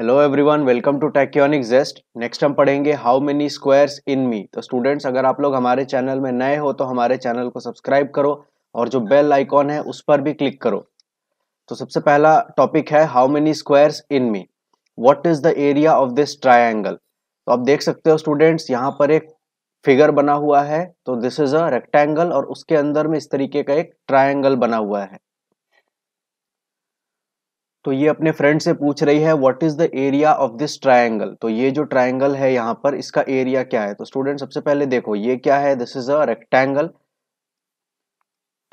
Hello everyone welcome to टेक्योनिक जेस्ट next हम पढ़ेंगे how many squares in me तो स्टूडेंट्स अगर आप लोग हमारे चैनल में नए हो तो हमारे चैनल को सब्सक्राइब करो और जो बेल आइकॉन है, उस पर भी क्लिक करो। तो सबसे पहला टॉपिक है how many squares in me what is the area of this triangle तो आप देख सकते हो स्टूडेंट्स यहाँ पर एक फिगर बना हुआ है तो दिस इज़ अ रेक्टेंगल और उसके अंदर में इस तरीके का एक ट्रायंगल बना हुआ है। तो ये अपने फ्रेंड से पूछ रही है what is the area of this triangle तो ये जो ट्रायंगल है यहाँ पर, इसका एरिया क्या है? तो स्टूडेंट सबसे पहले देखो, ये क्या है? दिस इज़ अ रेक्टेंगल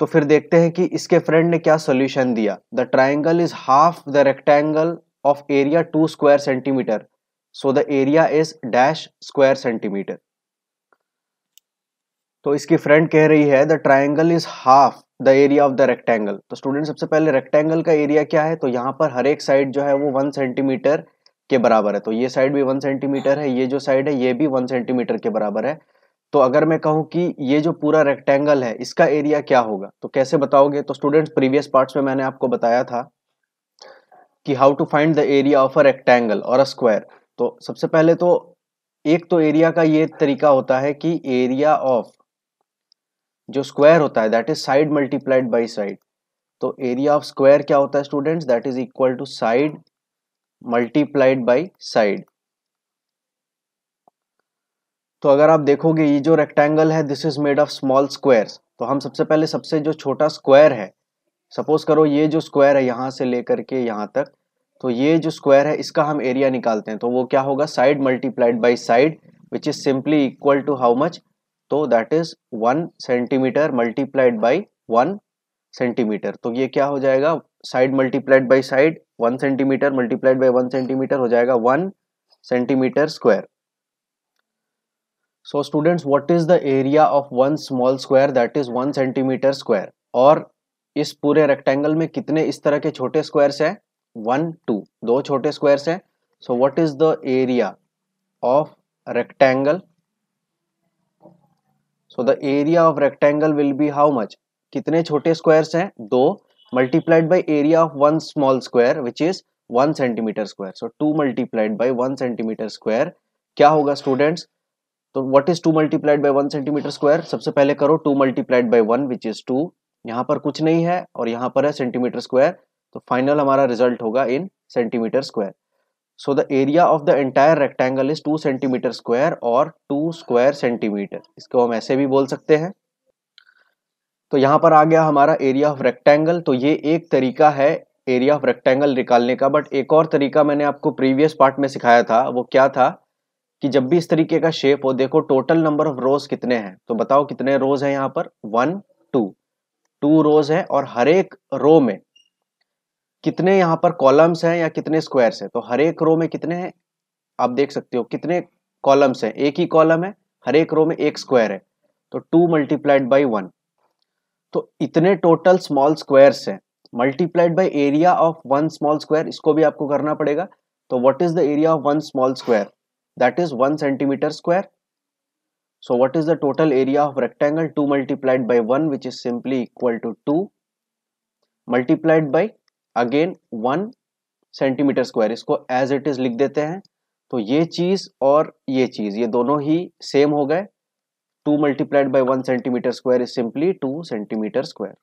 तो फिर देखते हैं कि इसके फ्रेंड ने क्या सोल्यूशन दिया। The triangle is half the rectangle of area two square centimetre so the area is dash square centimetre तो इसकी फ्रेंड कह रही है the triangle is half the area of the rectangle तो स्टूडेंट सबसे पहले रेक्टेंगल का एरिया क्या है? तो यहाँ पर हर एक साइड जो है वो वन सेंटीमीटर के बराबर है। तो ये साइड भी वन सेंटीमीटर है, ये जो साइड है, ये भी वन सेंटीमीटर के बराबर है। तो अगर मैं कहूँ कि ये जो पूरा रेक्टेंगल है, इसका एरिया क्या होगा? तो कैसे बताओगे? तो स्टूडेंट्स प्रीवियस पार्ट्स में मैंने आपको बताया था कि how to find the area of a rectangle और अ स्क्वायर तो सबसे पहले तो एक तो एरिया का ये तरीका होता है कि एरिया ऑफ़ जो स्क्वायर होता है that is side multiplied by side तो एरिया ऑफ़ स्क्वायर क्या होता है students that is equal to side multiplied by side तो अगर आप देखोगे, ये जो रेक्टेंगल है this is made of small squares तो हम सबसे पहले सबसे जो छोटा स्क्वायर है सपोज़ करो ये जो स्क्वायर है, यहाँ से लेकर के यहाँ तक तो ये जो स्क्वायर है, इसका हम एरिया निकालते हैं। तो वो क्या होगा? Side multiplied by side which is simply equal to how much तो that is one centimetre multiplied by one centimetre तो ये क्या हो जाएगा? Side multiplied by side one centimetre multiplied by one centimetre हो जाएगा one centimetre square so students what is the area of one small square that is one centimetre square और इस पूरे रेक्टेंगल में कितने इस तरह के छोटे स्क्वायर्स हैं? वन टू दो छोटे स्क्वायर्स हैं. So what is the area of rectangle so the area of rectangle will be how much कितने छोटे स्क्वायर्स हैं? दो। Multiplied by area of one small square which is one centimetre square so two multiplied by one centimetre square क्या होगा students तो what is two multiplied by one centimetre square सबसे पहले करो two multiplied by one which is two यहाँ पर कुछ नहीं है और यहाँ पर है सेंटीमीटर स्क्वायर तो फाइनल हमारा रिज़ल्ट होगा in centimetre square so the area of the entire rectangle is two centimetre square और टू स्क्वायर सेंटीमीटर इसको हम ऐसे भी बोल सकते हैं। तो यहाँ पर आ गया हमारा एरिया ऑफ़ रेक्टेंगल तो ये एक तरीका है एरिया ऑफ़ रेक्टेंगल निकालने का। बट एक और तरीका मैंने आपको प्रीवियस पार्ट में सिखाया था। वो क्या था कि जब भी इस तरीके का शेप हो, देखो टोटल नंबर ऑफ़ रोज कितने हैं। तो बताओ कितने रोज हैं यहाँ पर? वन टू टू रोज है और हर एक रो में कितने यहाँ पर कॉलम्स हैं या कितने स्क्वायर्स हैं? तो हर एक रो में कितने हैं? आप देख सकते हो, कितने कॉलम्स हैं? एक ही कॉलम है, हर एक रो में एक स्क्वायर है। तो टू मल्टीप्लाइड बाई वन तो इतने टोटल स्मॉल स्क्वायर्स हैं। Multiplied by area of one small square इसको भी आपको करना पड़ेगा। तो what is the area of one small square that is one centimetre square so what is the total area of rectangle? 2 multiplied by 1 which is simply equal to 2 multiplied by again 1 centimetre square इसको as it is लिख देते हैं। तो ये चीज़ और ये चीज़, ये दोनों ही सेम हो गए। Two multiplied by one centimetre square is simply two centimetre square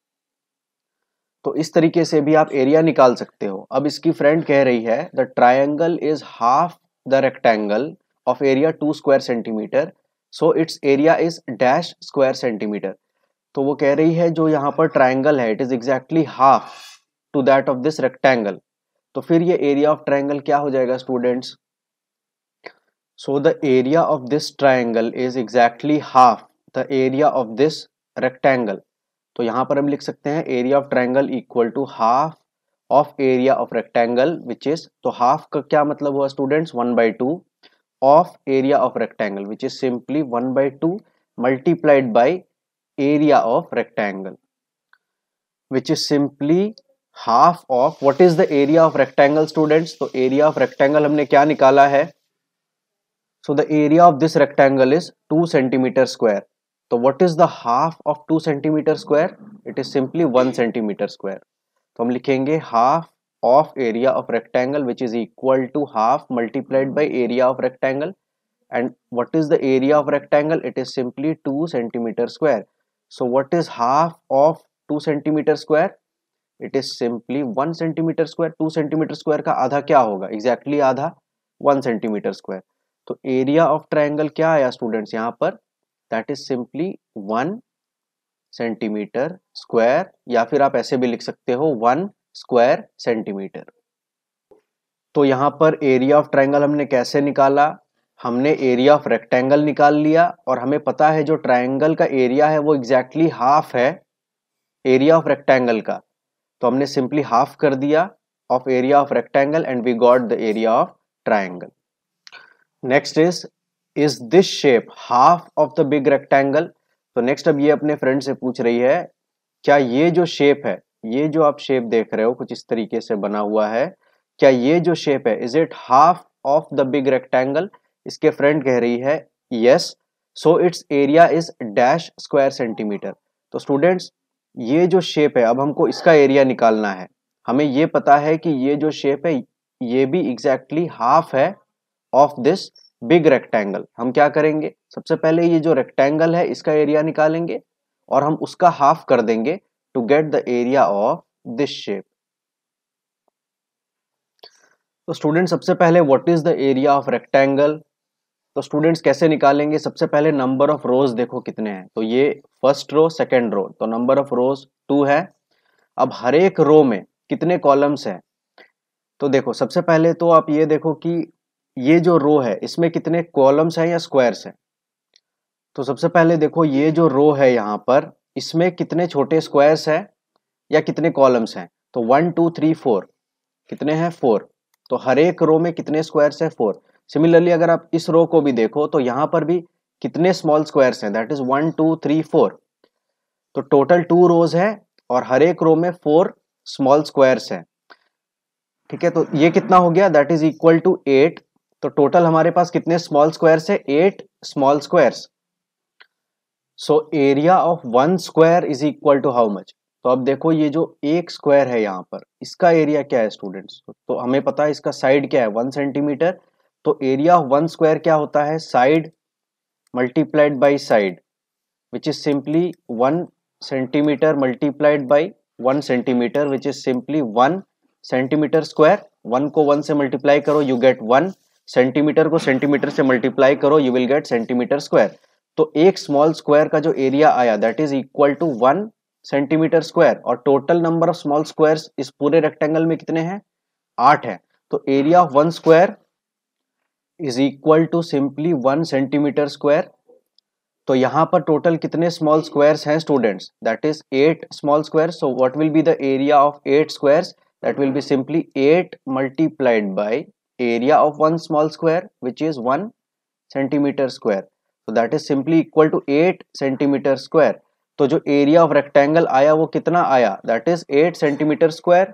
तो इस तरीके से भी आप एरिया निकाल सकते हो। अब इसकी फ्रेंड कह रही है the triangle is half the rectangle of area 2 square centimeter, so its area is dash square centimetre तो वो कह रही है, जो यहाँ पर ट्राइंगल है it is exactly half to that of this rectangle तो फिर ये एरिया ऑफ़ ट्राइंगल क्या हो जाएगा students so the area of this triangle is exactly half the area of this rectangle तो यहाँ पर हम लिख सकते हैं area of triangle equal to half of area of rectangle which is तो हाफ़ का क्या मतलब हुआ students one by two of area of rectangle, which is simply 1 by 2 multiplied by area of rectangle, which is simply half of what is the area of rectangle students तो area of rectangle हमने क्या निकाला है? So the area of this rectangle is two centimetre square तो what is the half of two centimetre square it is simply one centimetre square तो हम लिखेंगे half of area of rectangle which is equal to half multiplied by area of rectangle and what is the area of rectangle it is simply two centimetre square so what is half of two centimetre square it is simply 1 centimeter square 2 centimeter square का आधा क्या होगा? Exactly exactly आधा 1 centimeter square. तो area of triangle क्या आया students यहाँ पर? That is simply 1 centimetre square या फिर आप ऐसे भी लिख सकते हो वन स्क्वायर सेंटीमीटर तो यहाँ पर एरिया ऑफ़ ट्राइंगल हमने कैसे निकाला? हमने एरिया ऑफ़ रेक्टेंगल निकाल लिया और हमें पता है जो ट्राइंगल का एरिया है वो एग्जैक्टली exactly हाफ़ है एरिया ऑफ़ रेक्टेंगल का। तो हमने सिंपली हाफ़ कर दिया of area of rectangle and we got the area of triangle next is is this shape half of the big rectangle तो नेक्स्ट अब ये अपने फ्रेंड से पूछ रही है, क्या ये जो शेप है, ये जो आप शेप देख रहे हो, कुछ इस तरीके से बना हुआ है, क्या ये जो शेप है is it half of the big rectangle इसके फ्रेंड कह रही है yes so it's area is dash square centimetre तो स्टूडेंट्स ये जो शेप है, अब हमको इसका एरिया निकालना है। हमें ये पता है कि ये जो शेप है, ये भी एग्जैक्टली हाफ़ है ऑफ़ दिस बिग रेक्टेंगल हम क्या करेंगे? सबसे पहले ये जो रेक्टेंगल है, इसका एरिया निकालेंगे और हम उसका हाफ़ कर देंगे to get the area of this shape तो स्टूडेंट सबसे पहले what is the area of rectangle तो स्टूडेंट्स कैसे निकालेंगे? सबसे पहले नंबर ऑफ़ रोज देखो कितने हैं। तो ये फ़र्स्ट रो सेकेंड रो तो नंबर ऑफ़ रोज टू है। अब हर एक रो में कितने कॉलम्स हैं? तो देखो, सबसे पहले तो आप ये देखो कि ये जो रो है, इसमें कितने कॉलम्स हैं या स्क्वायर्स हैं? तो सबसे पहले देखो, ये जो रो है यहाँ पर, इसमें कितने छोटे स्क्वायर्स हैं या कितने कॉलम्स हैं? तो वन टू थ्री फोर कितने हैं? फोर तो हर एक रो में कितने स्क्वायर्स हैं? फोर सिमिलरली अगर आप इस रो को भी देखो तो यहाँ पर भी कितने स्मॉल स्क्वायर्स हैं? That is one two three four तो टोटल टू रोज है और हर एक रो में फोर स्मॉल स्क्वायर्स हैं। ठीक है? तो ये कितना हो गया? That is equal to eight तो टोटल हमारे पास कितने स्मॉल स्क्वायर्स है? Eight small squares so area of one square is equal to how much तो अब देखो, ये जो एक स्क्वायर है यहाँ पर, इसका एरिया क्या है स्टूडेंट्स तो हमें पता है इसका साइड क्या है? वन सेंटीमीटर तो एरिया ऑफ़ वन स्क्वायर क्या होता है? Side multiplied by side which is simply one centimetre multiplied by one centimetre which is simply one centimetre square one को वन से मल्टीप्लाई करो यू गेट वन सेंटीमीटर को centimetre से multiply करो you will get centimetre square तो एक small square का जो एरिया आया that is equal to one centimetre square और total number of small squares इस पूरे रेक्टेंगल में कितने हैं? आठ है। तो area of one square is equal to simply one centimetre square तो यहाँ पर टोटल कितने स्मॉल स्क्वायर्स हैं students that is eight small square so what will be the area of eight squares that will be simply eight multiplied by area of one small square, which is 1 centimeter square. So that is simply equal to 8 centimeter square. तो जो area of rectangle आया वो कितना आया? That is eight centimetre square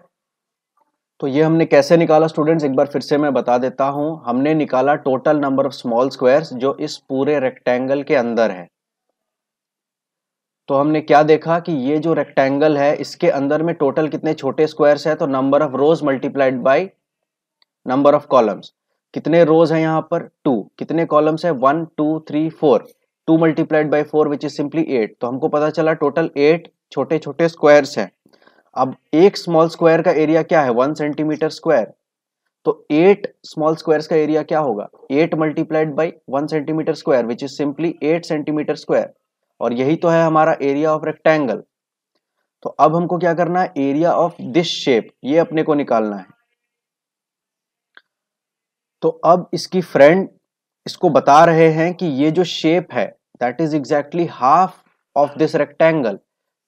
तो ये हमने कैसे निकाला स्टूडेंट्स एक बार फिर से मैं बता देता हूँ। हमने निकाला total number of small squares जो इस पूरे रेक्टेंगल के अंदर है। तो हमने क्या देखा कि ये जो रेक्टेंगल है, इसके अंदर में टोटल कितने छोटे स्क्वायर्स है? तो number of rows multiplied by number of columns कितने रोज हैं यहाँ पर? टू कितने कॉलम्स है? One two three four two multiplied by four which is simply eight तो हमको पता चला टोटल एट छोटे छोटे स्क्वायर्स हैं। अब एक स्मॉल स्क्वायर का एरिया क्या है? वन सेंटीमीटर स्क्वायर तो एट स्मॉल स्क्वायर्स का एरिया क्या होगा? Eight multiplied by one centimetre square which is simply eight centimetre square और यही तो है हमारा एरिया ऑफ़ रेक्टेंगल तो अब हमको क्या करना है? एरिया ऑफ़ दिस शेप ये अपने को निकालना है। तो अब इसकी फ्रेंड इसको बता रहे हैं कि ये जो शेप है that is exactly half of this rectangle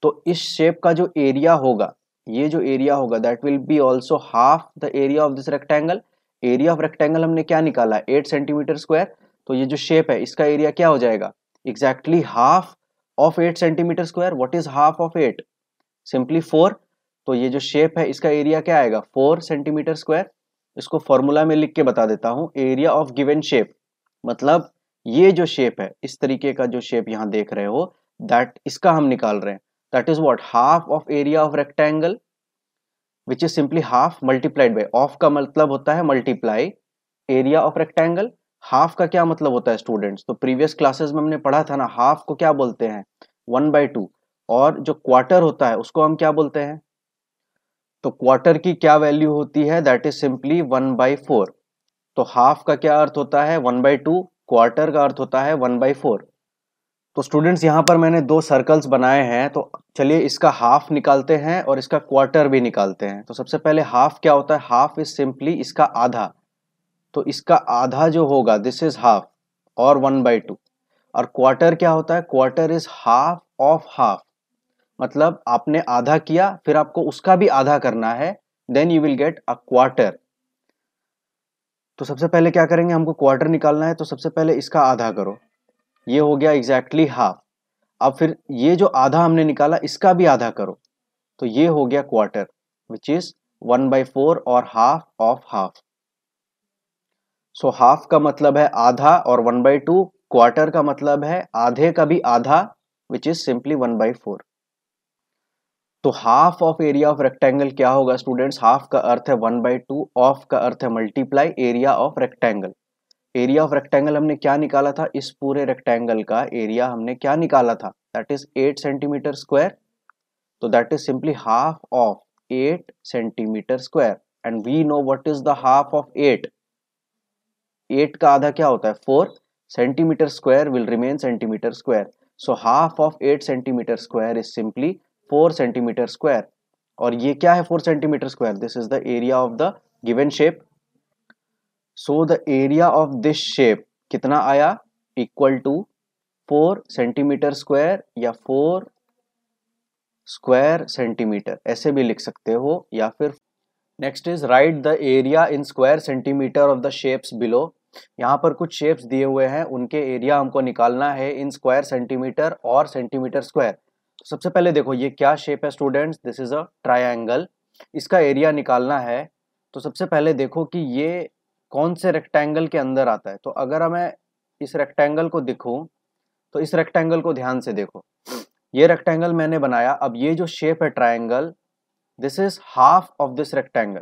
तो इस शेप का जो एरिया होगा, ये जो एरिया होगा that will be also half the area of this rectangle area of rectangle हमने क्या निकाला? एट सेंटीमीटर स्क्वायर तो ये जो शेप है, इसका एरिया क्या हो जाएगा? Exactly half of eight centimetre square what is half of eight simply four तो ये जो शेप है, इसका एरिया क्या आएगा? फोर सेंटीमीटर स्क्वायर इसको फॉर्मूला में लिख के बता देता हूँ. एरिया ऑफ़ गिवन शेप मतलब ये जो शेप है, इस तरीके का जो शेप यहाँ देख रहे हो दैट इसका हम निकाल रहे हैं। That is what half of area of rectangle which is simply half multiplied by of का मतलब होता है multiply area of rectangle half का क्या मतलब होता है स्टूडेंट्स तो प्रीवियस क्लासेस में हमने पढ़ा था ना हाफ़ को क्या बोलते हैं? वन बाई टू और जो क्वार्टर होता है, उसको हम क्या बोलते हैं? तो क्वार्टर की क्या वैल्यू होती है? That is simply one by four तो हाफ़ का क्या अर्थ होता है? वन बाई टू क्वार्टर का अर्थ होता है वन बाई फोर तो स्टूडेंट्स यहाँ पर मैंने दो सर्कल्स बनाए हैं तो चलिए इसका हाफ़ निकालते हैं और इसका क्वार्टर भी निकालते हैं। तो सबसे पहले हाफ़ क्या होता है? हाफ़ इज़ सिंपली इसका आधा। तो इसका आधा जो होगा दिस इज़ हाफ़ और वन बाई टू और क्वार्टर क्या होता है? Quarter is half of half मतलब आपने आधा किया, फिर आपको उसका भी आधा करना है then you will get a quarter तो सबसे पहले क्या करेंगे? हमको क्वार्टर निकालना है तो सबसे पहले इसका आधा करो। ये हो गया एग्जैक्टली exactly हाफ़ अब फिर ये जो आधा हमने निकाला, इसका भी आधा करो। तो ये हो गया quarter which is one by four और half of half so half का मतलब है आधा और वन बाई टू क्वार्टर का मतलब है आधे का भी आधा which is simply one by four तो half of area of rectangle क्या होगा स्टूडेंट्स हाफ़ का अर्थ है वन बाई टू ऑफ़ का अर्थ है multiply area of rectangle area of rectangle हमने क्या निकाला था? इस पूरे रेक्टेंगल का एरिया हमने क्या निकाला था? That is eight centimetre square तो that is simply half of eight centimetre square and we know what is the half of eight eight का आधा क्या होता है? Four centimetre square will remain centimetre square so half of eight centimetre square is simply four centimetre square और ये क्या है four centimetre square this is the area of the given shape so the area of this shape कितना आया? Equal to four centimetre square या four square centimetre ऐसे भी लिख सकते हो या फिर next is right the area in square centimetre of the shapes below यहाँ पर कुछ शेप्स दिए हुए हैं। उनके एरिया हमको निकालना है इन स्क्वायर सेंटीमीटर और सेंटीमीटर स्क्वायर सबसे पहले देखो, ये क्या शेप है students this is a triangle इसका एरिया निकालना है। तो सबसे पहले देखो कि ये कौन से रेक्टेंगल के अंदर आता है? तो अगर मैं इस रेक्टेंगल को दिखूं तो इस रेक्टेंगल को ध्यान से देखो। ये रेक्टेंगल मैंने बनाया। अब ये जो शेप है triangle this is half of this rectangle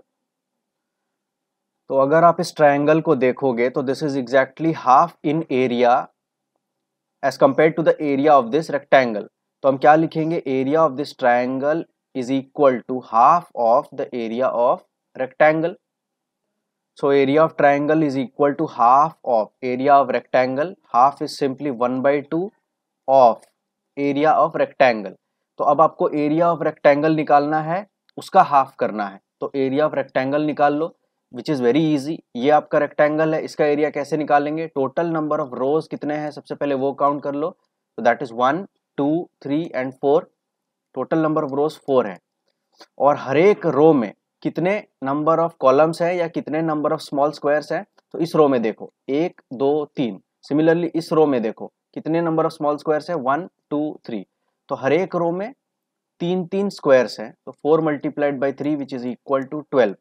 तो अगर आप इस ट्राइंगल को देखोगे तो this is exactly half in area as compare to the area of this rectangle तो हम क्या लिखेंगे? Area of this triangle is equal to half of the area of rectangle So, area of triangle is equal to half of area of rectangle. Half is simply 1 by 2 of area of rectangle. तो अब आपको area of rectangle निकालना है, उसका half करना है। तो area of rectangle निकाल लो विच इज़ वेरी इजी ये आपका रेक्टेंगल है, इसका एरिया कैसे निकालेंगे? टोटल नंबर ऑफ़ रोज कितने हैं? सबसे पहले वो काउंट कर लो। तो that is one two three and four total number of rows four है। और हर एक रो में कितने नंबर ऑफ़ कॉलम्स है या कितने नंबर ऑफ़ स्मॉल स्क्वायर्स है तो इस रो में देखो। एक, दो, तीन। सिमिलरली इस रो में देखो। कितने नंबर ऑफ़ स्मॉल स्क्वायर्स है? वन टू थ्री तो हर एक रो में तीन तीन स्क्वायर्स हैं तो four multiplied by three which is equal to twelve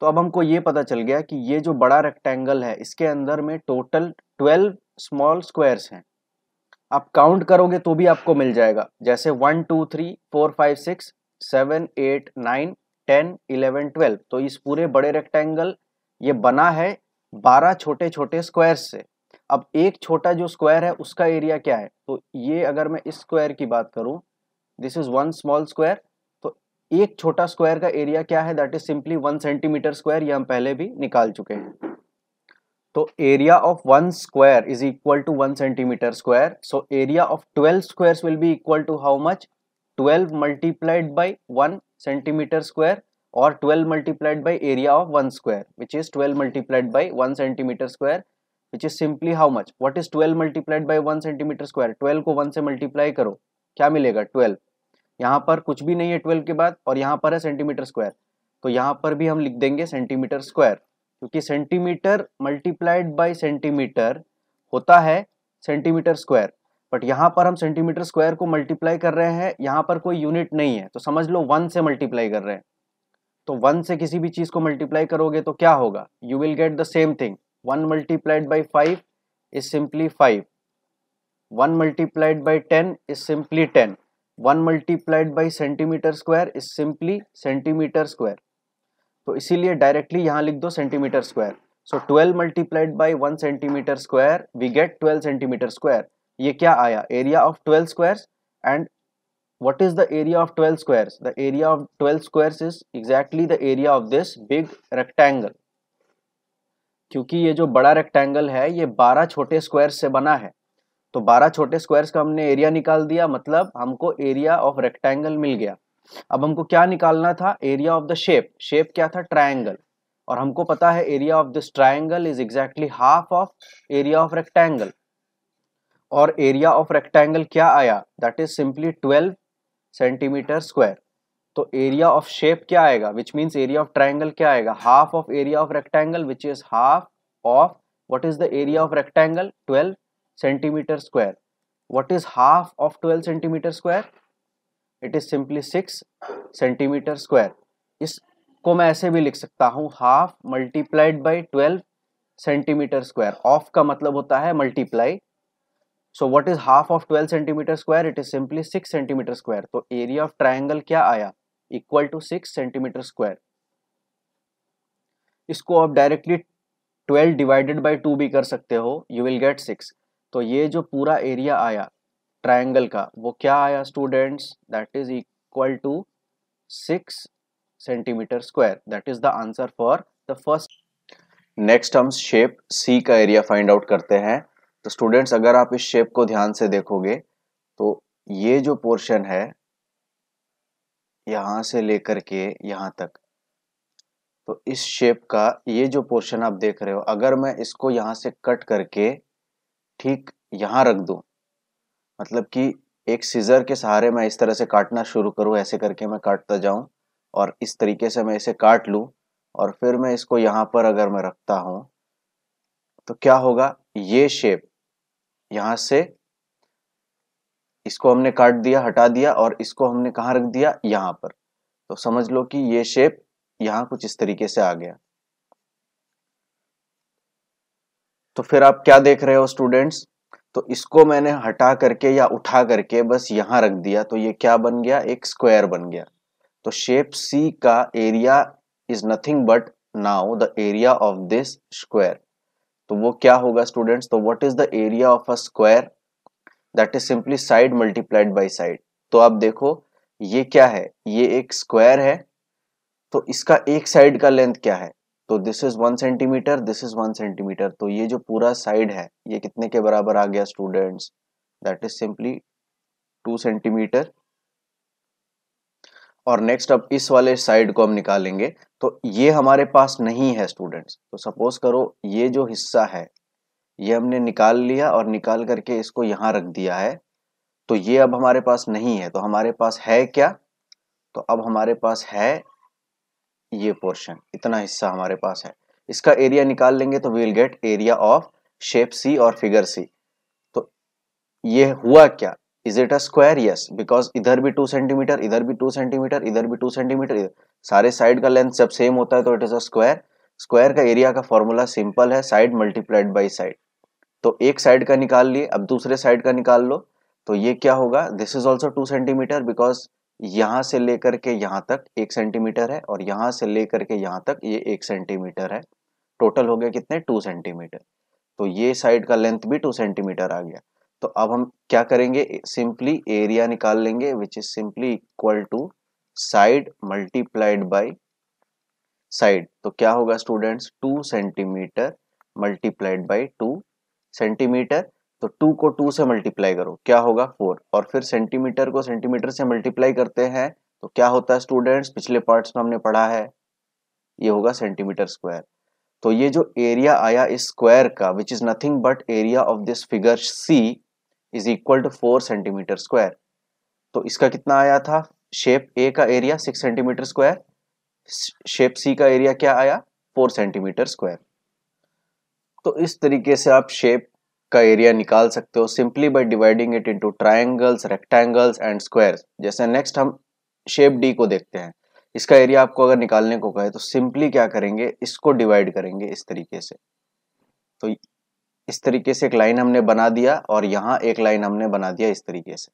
तो अब हमको ये पता चल गया कि ये जो बड़ा रेक्टेंगल है, इसके अंदर में टोटल ट्वेल्व स्मॉल स्क्वायर्स हैं। आप काउंट करोगे तो भी आपको मिल जाएगा। जैसे one two three four five six seven eight nine ten, eleven, twelve. तो इस पूरे बड़े रेक्टेंगल ये बना है बारह छोटे छोटे स्क्वायर से। अब एक छोटा जो स्क्वायर है, उसका एरिया क्या है? तो ये अगर मैं इस स्क्वायर की बात करूँ this is one small square तो एक छोटा स्क्वायर का एरिया क्या है? That is simply one centimetre square ये हम पहले भी निकाल चुके हैं। तो area of one square is equal to one centimetre square so area of twelve square will be equal to how much twelve multiplied by one centimetre square और twelve multiplied by area of one square which is twelve multiplied by one centimetre square which is simply how much what is twelve multiplied by one centimetre square twelve को one से multiply करो, क्या मिलेगा? Twelve. यहाँ पर कुछ भी नहीं है ट्वेल्व के बाद और यहाँ पर है सेंटीमीटर स्क्वायर तो यहाँ पर भी हम लिख देंगे सेंटीमीटर स्क्वायर क्योंकि सेंटीमीटर मल्टीप्लाइड बाई सेंटीमीटर होता है सेंटीमीटर स्क्वायर बट यहाँ पर हम सेंटीमीटर स्क्वायर को मल्टीप्लाई कर रहे हैं, यहाँ पर कोई यूनिट नहीं है। तो समझ लो वन से मल्टीप्लाई कर रहे हैं। तो वन से किसी भी चीज़ को मल्टीप्लाई करोगे तो क्या होगा? You will get the same thing one multiplied by five is simply five one multiplied by ten is simply ten one multiplied by centimetre square is simply centimetre square तो इसीलिए डायरेक्टली यहाँ लिख दो centimetre square so 12 multiplied by one centimetre square we get 12 centimetre square ये क्या आया? Area of 12 squares and what is the area of 12 squares? The area of 12 squares is exactly the area of this big rectangle. क्योंकि ये जो बड़ा rectangle है, ये 12 छोटे स्क्वायर्स से बना है। तो 12 छोटे स्क्वायर्स का हमने एरिया निकाल दिया मतलब हमको एरिया ऑफ़ रेक्टेंगल मिल गया। अब हमको क्या निकालना था? Area of the shape shape क्या था? ट्रायंगल और हमको पता है area of this triangle is exactly half of area of rectangle और एरिया ऑफ़ रेक्टेंगल क्या आया? That is simply 12 centimetre square तो एरिया ऑफ़ शेप क्या आएगा? Which means area of triangle क्या आएगा? Half of area of rectangle which is half of what is the area of rectangle? 12 centimeter square. What is half of 12 centimeter square? It is simply 6 centimeter square. इसको मैं ऐसे भी लिख सकता हूँ half multiplied by 12 centimetre square of का मतलब होता है multiply so what is half of 12 centimetre square it is simply 6 centimetre square तो एरिया ऑफ़ ट्राइंगल क्या आया इक्वल टू 6 सेंटीमीटर स्क्वायर इसको आप डायरेक्टली 12 डिवाइडेड बाय 2 भी कर सकते हो. यू विल गेट 6 तो ये जो पूरा एरिया आया ट्राइंगल का, वो क्या आया students that is equal to 6 centimetre square that is the answer for the first next हम शेप सी का एरिया फाइंड आउट करते हैं. तो स्टूडेंट्स अगर आप इस शेप को ध्यान से देखोगे तो ये जो पोर्शन है, यहाँ से लेकर के यहाँ तक। तो इस शेप का, ये जो पोर्शन आप देख रहे हो, अगर मैं इसको यहाँ से कट करके ठीक यहाँ रख दूँ मतलब कि एक सीजर के सहारे मैं इस तरह से काटना शुरू करूँ, ऐसे करके मैं काटता जाऊँ और इस तरीके से मैं इसे काट लूँ और फिर मैं इसको यहाँ पर अगर मैं रखता हूँ तो क्या होगा? ये शेप यहाँ से इसको हमने काट दिया, हटा दिया और इसको हमने कहा रख दिया? यहाँ पर। तो समझ लो कि ये शेप यहाँ कुछ इस तरीके से आ गया। तो फिर आप क्या देख रहे हो स्टूडेंट्स तो इसको मैंने हटा करके या उठा करके बस यहाँ रख दिया। तो ये क्या बन गया? एक स्क्वायर बन गया। तो शेप सी का area is nothing but now the area of this square तो वो क्या होगा स्टूडेंट्स तो what is the area of a square that is simply side multiplied by side तो आप देखो, ये क्या है? ये एक स्क्वायर है तो इसका एक साइड का लेंथ क्या है? तो this is one centimetre this is one centimetre तो ये जो पूरा साइड है, ये कितने के बराबर आ गया students that is simply two centimetre और नेक्स्ट अब इस वाले साइड को हम निकालेंगे तो ये हमारे पास नहीं है स्टूडेंट्स तो सपोज़ करो ये जो हिस्सा है, ये हमने निकाल लिया और निकाल करके इसको यहाँ रख दिया है तो ये अब हमारे पास नहीं है. तो हमारे पास है क्या? तो अब हमारे पास है ये पोर्शन इतना हिस्सा हमारे पास है. इसका एरिया निकाल लेंगे तो we'll get area of shape C और फिगर सी तो ये हुआ क्या? Is it a square yes because इधर भी टू सेंटीमीटर इधर भी टू सेंटीमीटर इधर भी टू सेंटीमीटर सारे साइड का लेंथ जब सेम होता है तो it is a square square का एरिया का फॉर्मूला सिंपल है साइड मल्टीप्लाइड बाई साइड तो एक साइड का निकाल लिए, अब दूसरे साइड का निकाल लो तो ये क्या होगा? This is also two centimetre because यहाँ से लेकर के यहाँ तक एक सेंटीमीटर है और यहाँ से लेकर के यहाँ तक ये एक सेंटीमीटर है। टोटल हो गया कितने? टू सेंटीमीटर तो ये साइड का लेंथ भी टू सेंटीमीटर आ गया। तो अब हम क्या करेंगे? सिंपली एरिया निकाल लेंगे which is simply equal to side multiplied by side तो क्या होगा students two centimetre multiplied by two centimetre तो टू को टू से मल्टीप्लाई करो, क्या होगा? फोर और फिर सेंटीमीटर को सेंटीमीटर से मल्टीप्लाई करते हैं तो क्या होता है स्टूडेंट्स पिछले पार्ट्स में हमने पढ़ा है, ये होगा सेंटीमीटर स्क्वायर तो ये जो एरिया आया इस स्क्वायर का which is nothing but area of this figure C is equal to four centimetre square तो इसका कितना आया था? शेप ए का area six centimetre square shape C का एरिया क्या आया? फोर सेंटीमीटर स्क्वायर तो इस तरीके से आप शेप का एरिया निकाल सकते हो simply by dividing it into triangles rectangles and squares जैसे नेक्स्ट हम शेप डी को देखते हैं। इसका एरिया आपको अगर निकालने को कहे तो सिंपली क्या करेंगे? इसको डिवाइड करेंगे इस तरीके से। तो इस तरीके से एक लाइन हमने बना दिया और यहाँ एक लाइन हमने बना दिया इस तरीके से।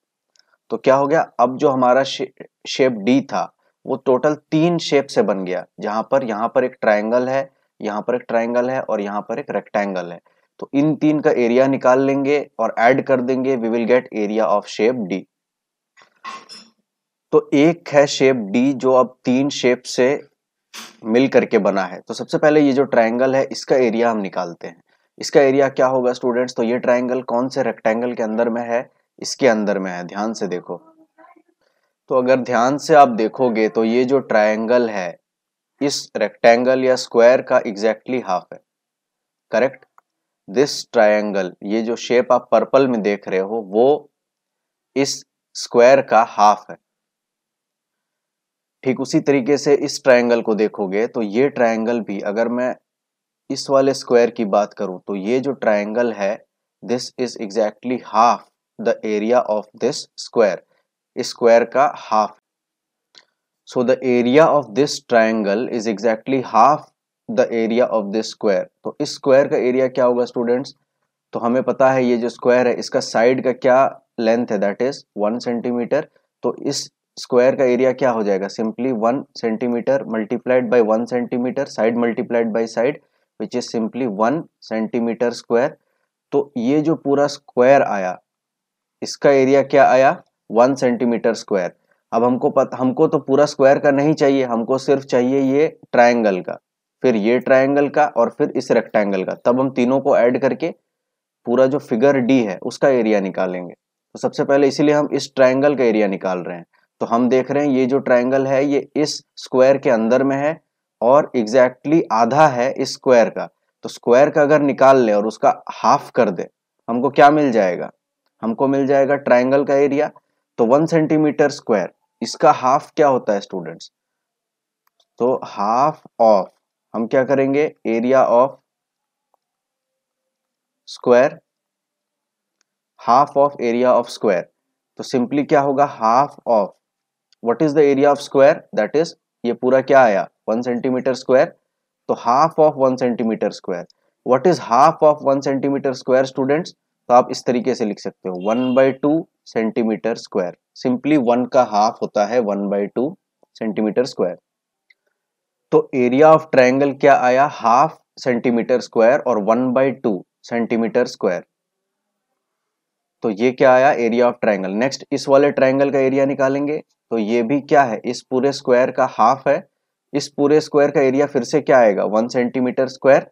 तो क्या हो गया? अब जो हमारा शे, शेप डी था वो टोटल तीन शेप से बन गया। जहाँ पर यहाँ पर एक ट्राइंगल है यहाँ पर एक ट्राइंगल है और यहाँ पर एक रेक्टेंगल है। तो इन तीन का एरिया निकाल लेंगे और ऐड कर देंगे। We will get area of shape D तो एक है शेप डी जो अब तीन शेप से मिल करके बना है। तो सबसे पहले ये जो ट्राइंगल है इसका एरिया हम निकालते हैं। इसका एरिया क्या होगा स्टूडेंट्स तो ये ट्राइंगल कौन से रेक्टेंगल के अंदर में है? इसके अंदर में है। ध्यान से देखो। तो अगर ध्यान से आप देखोगे तो ये जो ट्राइंगल है, इस रेक्टेंगल या स्क्वायर का एग्जैक्टली हाफ़ है। करेक्ट दिस ट्राइंगल ये जो शेप आप पर्पल में देख रहे हो, वो इस स्क्वायर का हाफ़ है। ठीक उसी तरीके से इस ट्राइंगल को देखोगे तो ये ट्राइंगल भी, अगर मैं इस वाले स्क्वायर की बात करूँ तो ये जो ट्राइंगल है this is exactly half the area of this square इस स्क्वायर का half so the area of this triangle is exactly half the area of this square तो इस स्क्वायर का एरिया क्या होगा स्टूडेंट्स तो हमें पता है ये जो स्क्वायर है, इसका साइड का क्या लेंथ है? दैट इज़ वन सेंटीमीटर तो इस स्क्वायर का एरिया क्या हो जाएगा? Simply one centimetre multiplied by one centimetre side multiplied by side which is simply one centimetre square तो ये जो पूरा स्क्वायर आया, इसका एरिया क्या आया? वन सेंटीमीटर स्क्वायर अब हमको पता, हमको तो पूरा स्क्वायर का नहीं चाहिए, हमको सिर्फ़ चाहिए ये ट्राइंगल का। फिर ये ट्राइंगल का और फिर इस रेक्टेंगल का। तब हम तीनों को ऐड करके पूरा जो फिगर डी है, उसका एरिया निकालेंगे। तो सबसे पहले इसीलिए हम इस ट्राइंगल का एरिया निकाल रहे हैं। तो हम देख रहे हैं ये जो ट्राइंगल है, ये इस स्क्वायर के अंदर में है और एग्जैक्टली exactly आधा है इस स्क्वायर का। तो स्क्वायर का अगर निकाल ले और उसका हाफ़ कर दे, हमको क्या मिल जाएगा? हमको मिल जाएगा ट्राइंगल का एरिया तो वन सेंटीमीटर स्क्वायर इसका हाफ़ क्या होता है स्टूडेंट्स तो हाफ़ ऑफ़ हम क्या करेंगे? Area of square half of area of square तो सिंपली क्या होगा? Half of what is the area of square that is ये पूरा क्या आया? वन सेंटीमीटर स्क्वायर तो half of one centimetre square. What is half of one centimetre square students तो आप इस तरीके से लिख सकते हो one by two centimetre square simply one का हाफ़ होता है one by two centimetre square तो एरिया ऑफ़ ट्रायंगल क्या आया? हाफ़ सेंटीमीटर स्क्वायर और one by two centimetre square तो ये क्या आया? एरिया ऑफ़ ट्रायंगल नेक्स्ट इस वाले ट्रायंगल का एरिया निकालेंगे तो ये भी क्या है? इस पूरे स्क्वायर का हाफ़ है। इस पूरे स्क्वायर का एरिया फिर से क्या आएगा? One centimetre square.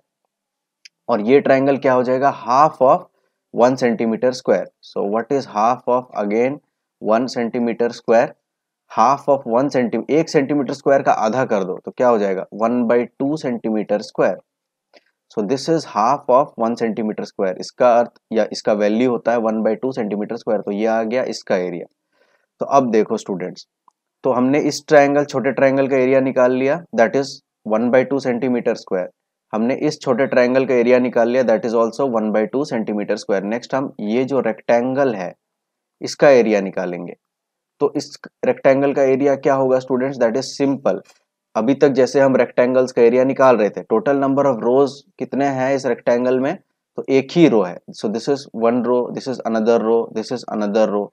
और ये ट्राइंगल क्या हो जाएगा? Half of one centimetre square. So what is half of again one centimetre square? Half of one centimetre एक सेंटीमीटर स्क्वायर का आधा कर दो तो क्या हो जाएगा? One by two centimetre square. So this is half of one centimetre square. इसका अर्थ या इसका वैल्यू होता है one by two centimetre square. तो ये आ गया इसका एरिया तो अब देखो स्टूडेंट्स तो हमने इस ट्राइंगल छोटे ट्रायंगल का एरिया निकाल लिया that is one by two centimetre square हमने इस छोटे ट्रायंगल का एरिया निकाल लिया that is also one by two centimetre square next हम ये जो रेक्टेंगल है, इसका एरिया निकालेंगे। तो इस रेक्टेंगल का एरिया क्या होगा स्टूडेंट्स दैट इज़ सिंपल अभी तक जैसे हम रेक्टेंगल्स का एरिया निकाल रहे थे टोटल नंबर ऑफ़ रोज कितने हैं इस रेक्टेंगल में? तो एक ही रो है। So this is one row this is another row this is another row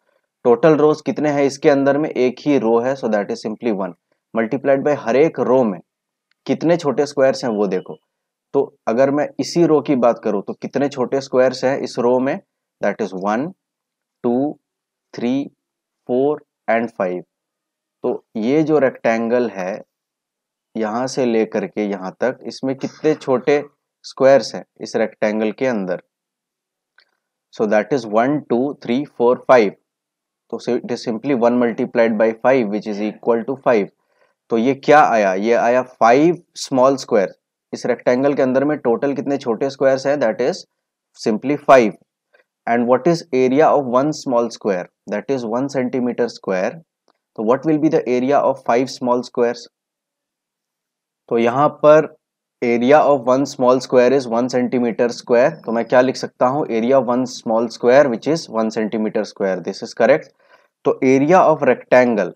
total rows कितने हैं इसके अंदर में? एक ही रो है so that is simply one multiplied by हर एक रो में कितने छोटे स्क्वायर्स हैं वो देखो। तो अगर मैं इसी रो की बात करूँ तो कितने छोटे स्क्वायर्स हैं इस रो में? That is one two three four and five तो ये जो रेक्टेंगल है, यहाँ से लेकर के यहाँ तक, इसमें कितने छोटे स्क्वायर्स हैं इस रेक्टेंगल के अंदर? So that is one two three four five तो it is simply one multiplied by five which is equal to five तो ये क्या आया? ये आया फाइव स्मॉल स्क्वायर इस रेक्टेंगल के अंदर में टोटल कितने छोटे स्क्वायर्स हैं? That is simply five and what is area of one small square that is one centimetre square तो what will be the area of five small squares तो यहाँ पर area of one small square is one centimetre square तो मैं क्या लिख सकता हूँ? Area one small square which is one centimetre square this is correct तो एरिया ऑफ़ रेक्टेंगल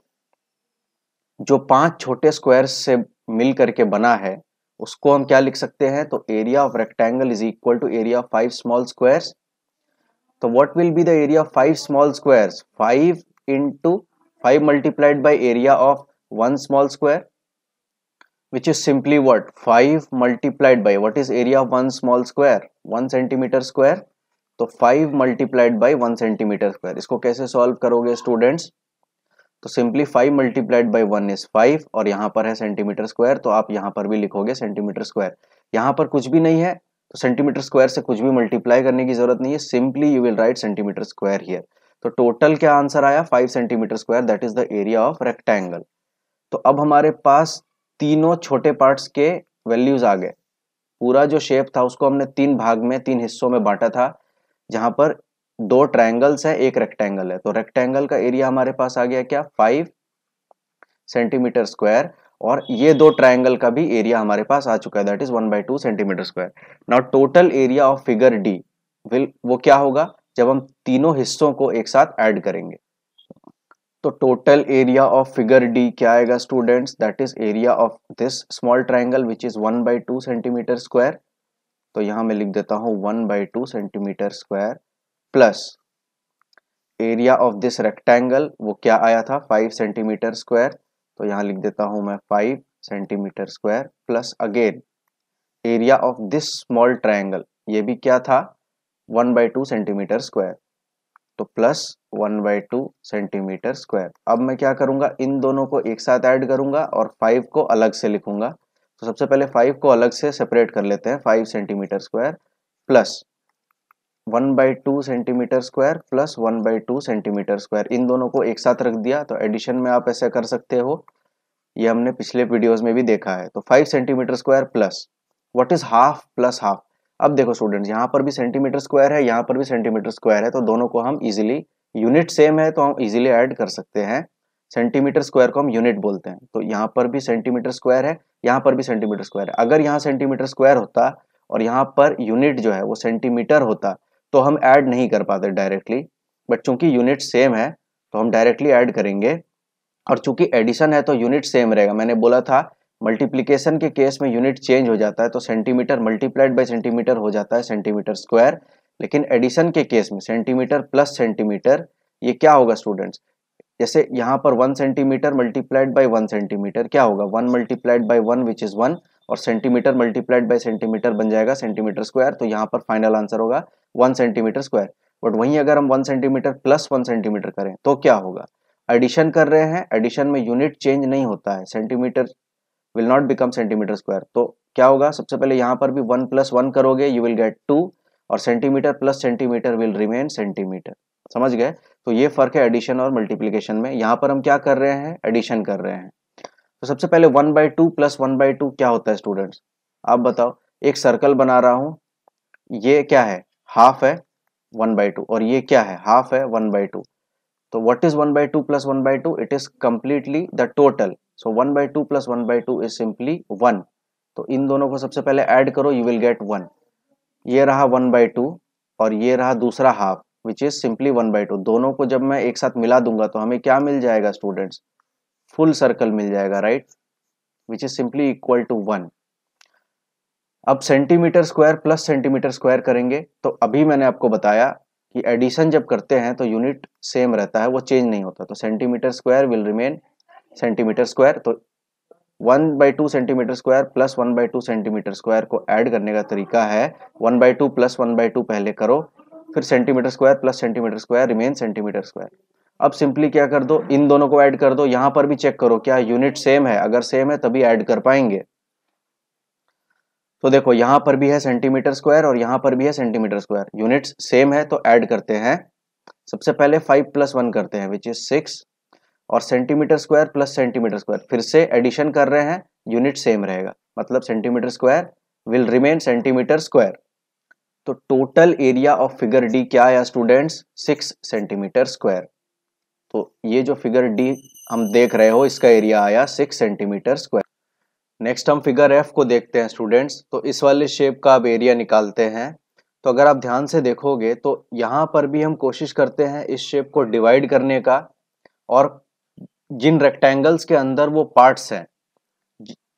जो पाँच छोटे स्क्वायर से मिल करके बना है, उसको हम क्या लिख सकते हैं? तो area of rectangle is equal to area of five small squares तो what will be the area of five small squares five into five multiplied by area of one small square which is simply what? 5 multiplied by, what is area of one small square? 1 centimeter square. तो 5 multiplied by 1 centimetre square इसको कैसे solve करोगे students तो simply 5 multiplied by 1 is 5 और यहाँ पर है centimetre square तो आप यहाँ पर भी लिखोगे सेंटीमीटर स्क्वायर यहाँ पर कुछ भी नहीं है तो सेंटीमीटर स्क्वायर से कुछ भी मल्टीप्लाई करने की ज़रूरत नहीं है simply you will write centimetre square here तो टोटल क्या आंसर आया? 5 centimetre square that is the area of rectangle तो अब हमारे पास तीनों छोटे पार्ट्स के वैल्यूज़ आ गए. पूरा जो शेप था, उसको हमने तीन भाग में, तीन हिस्सों में बांटा था. जहाँ पर दो ट्रायंगल्स है, एक रेक्टेंगल है। तो रेक्टेंगल का एरिया हमारे पास आ गया क्या? फाइव सेंटीमीटर स्क्वायर और ये दो ट्रायंगल का भी एरिया हमारे पास आ चुका है। That is one by two centimetre square now total area of figure D will वो क्या होगा? जब हम तीनों हिस्सों को एक साथ ऐड करेंगे। तो total area of figure D क्या आएगा students that is area of this small triangle which is one by two centimetre square तो यहाँ मैं लिख देता हूँ one by two centimetre square plus area of this rectangle वो क्या आया था? फाइव सेंटीमीटर स्क्वायर तो यहाँ लिख देता हूँ मैं five centimetre square plus again area of this small triangle ये भी क्या था? One by two centimetre square तो plus one by two centimetre square अब मैं क्या करूँगा? इन दोनों को एक साथ ऐड करूँगा और फाइव को अलग से लिखूँगा। तो सबसे पहले फाइव को अलग से सेपरेट कर लेते हैं five centimetre square plus one by two centimetre square plus one by two centimetre square इन दोनों को एक साथ रख दिया तो एडिशन में आप ऐसा कर सकते हो। ये हमने पिछले वीडियोस में भी देखा है। तो five centimetre square plus what is half plus half अब देखो स्टूडेंट्स यहाँ पर भी सेंटीमीटर स्क्वायर है, यहाँ पर भी सेंटीमीटर स्क्वायर है तो दोनों को हम इजिली यूनिट सेम है तो हम इजिली ऐड कर सकते हैं। सेंटीमीटर स्क्वायर को हम यूनिट बोलते हैं। तो यहाँ पर भी सेंटीमीटर स्क्वायर है, यहाँ पर भी सेंटीमीटर स्क्वायर है। अगर यहाँ सेंटीमीटर स्क्वायर होता और यहाँ पर यूनिट जो है वो सेंटीमीटर होता तो हम ऐड नहीं कर पाते डायरेक्टली। बट चूँकि यूनिट सेम है तो हम डायरेक्टली ऐड करेंगे। और चूँकि एडिशन है तो यूनिट सेम रहेगा। मैंने बोला था, मल्टीप्लीकेशन के केस में यूनिट चेंज हो जाता है तो सेंटीमीटर मल्टीप्लाइड बाई सेंटीमीटर हो जाता है, सेंटीमीटर स्क्वायर। लेकिन एडिशन के केस में सेंटीमीटर प्लस सेंटीमीटर, ये क्या होगा स्टूडेंट्स? जैसे यहाँ पर one centimetre multiplied by one centimetre क्या होगा? One multiplied by one which is one और सेंटीमीटर मल्टीप्लाइड बाई सेंटीमीटर बन जाएगा सेंटीमीटर स्क्वायर तो यहाँ पर फाइनल आंसर होगा वन सेंटीमीटर स्क्वायर बट वहीं अगर हम one centimetre plus one centimetre करें तो क्या होगा? एडिशन कर रहे हैं एडिशन में यूनिट चेंज नहीं होता है centimetre will not become centimetre square तो क्या होगा? सबसे पहले यहाँ पर भी वन प्लस वन करोगे यू विल गेट टू और centimetre plus centimetre will remain centimetre समझ गए? तो ये फ़र्क है एडिशन और मल्टीप्लीकेशन में। यहाँ पर हम क्या कर रहे हैं? एडिशन कर रहे हैं। तो सबसे पहले one by two plus one by two क्या होता है स्टूडेंट्स आप बताओ। एक सर्कल बना रहा हूँ। ये क्या है? हाफ़ है वन बाई टू और ये क्या है? हाफ़ है वन बाई टू तो what is one by two plus one by two it is completely the total so one by two plus one by two is simply one तो इन दोनों को सबसे पहले ऐड करो यू विल गेट वन ये रहा वन बाई टू और ये रहा दूसरा half which is simply one by two दोनों को जब मैं एक साथ मिला दूँगा तो हमें क्या मिल जाएगा स्टूडेंट्स फुल सर्कल मिल जाएगा right which is simply equal to one अब centimetre square plus centimetre square करेंगे तो अभी मैंने आपको बताया कि एडिशन जब करते हैं तो यूनिट सेम रहता है, वो चेंज नहीं होता। तो centimetre square will remain centimetre square तो one by two centimetre square plus one by two centimetre square को ऐड करने का तरीका है। One by two plus one by two पहले करो फिर centimetre square plus centimetre square remain centimetre square अब सिंपली क्या कर दो? इन दोनों को ऐड कर दो। यहाँ पर भी चेक करो, क्या यूनिट सेम है? अगर सेम है, तभी ऐड कर पाएँगे। तो देखो, यहाँ पर भी है सेंटीमीटर स्क्वायर और यहाँ पर भी है सेंटीमीटर स्क्वायर यूनिट्स सेम है तो ऐड करते हैं। सबसे पहले फाइव प्लस वन करते हैं विच इज़ सिक्स और centimetre square plus centimetre square फिर से एडिशन कर रहे हैं यूनिट सेम रहेगा। मतलब centimetre square will remain centimetre square तो total area of figure D क्या आया स्टूडेंट्स सिक्स सेंटीमीटर स्क्वायर तो ये जो फिगर डी हम देख रहे हो, इसका एरिया आया सिक्स सेंटीमीटर स्क्वायर नेक्स्ट हम फिगर एफ़ को देखते हैं स्टूडेंट्स तो इस वाले शेप का आप एरिया निकालते हैं. तो अगर आप ध्यान से देखोगे तो यहाँ पर भी हम कोशिश करते हैं इस शेप को डिवाइड करने का. और जिन रेक्टेंगल्स के अंदर वो पार्ट्स हैं,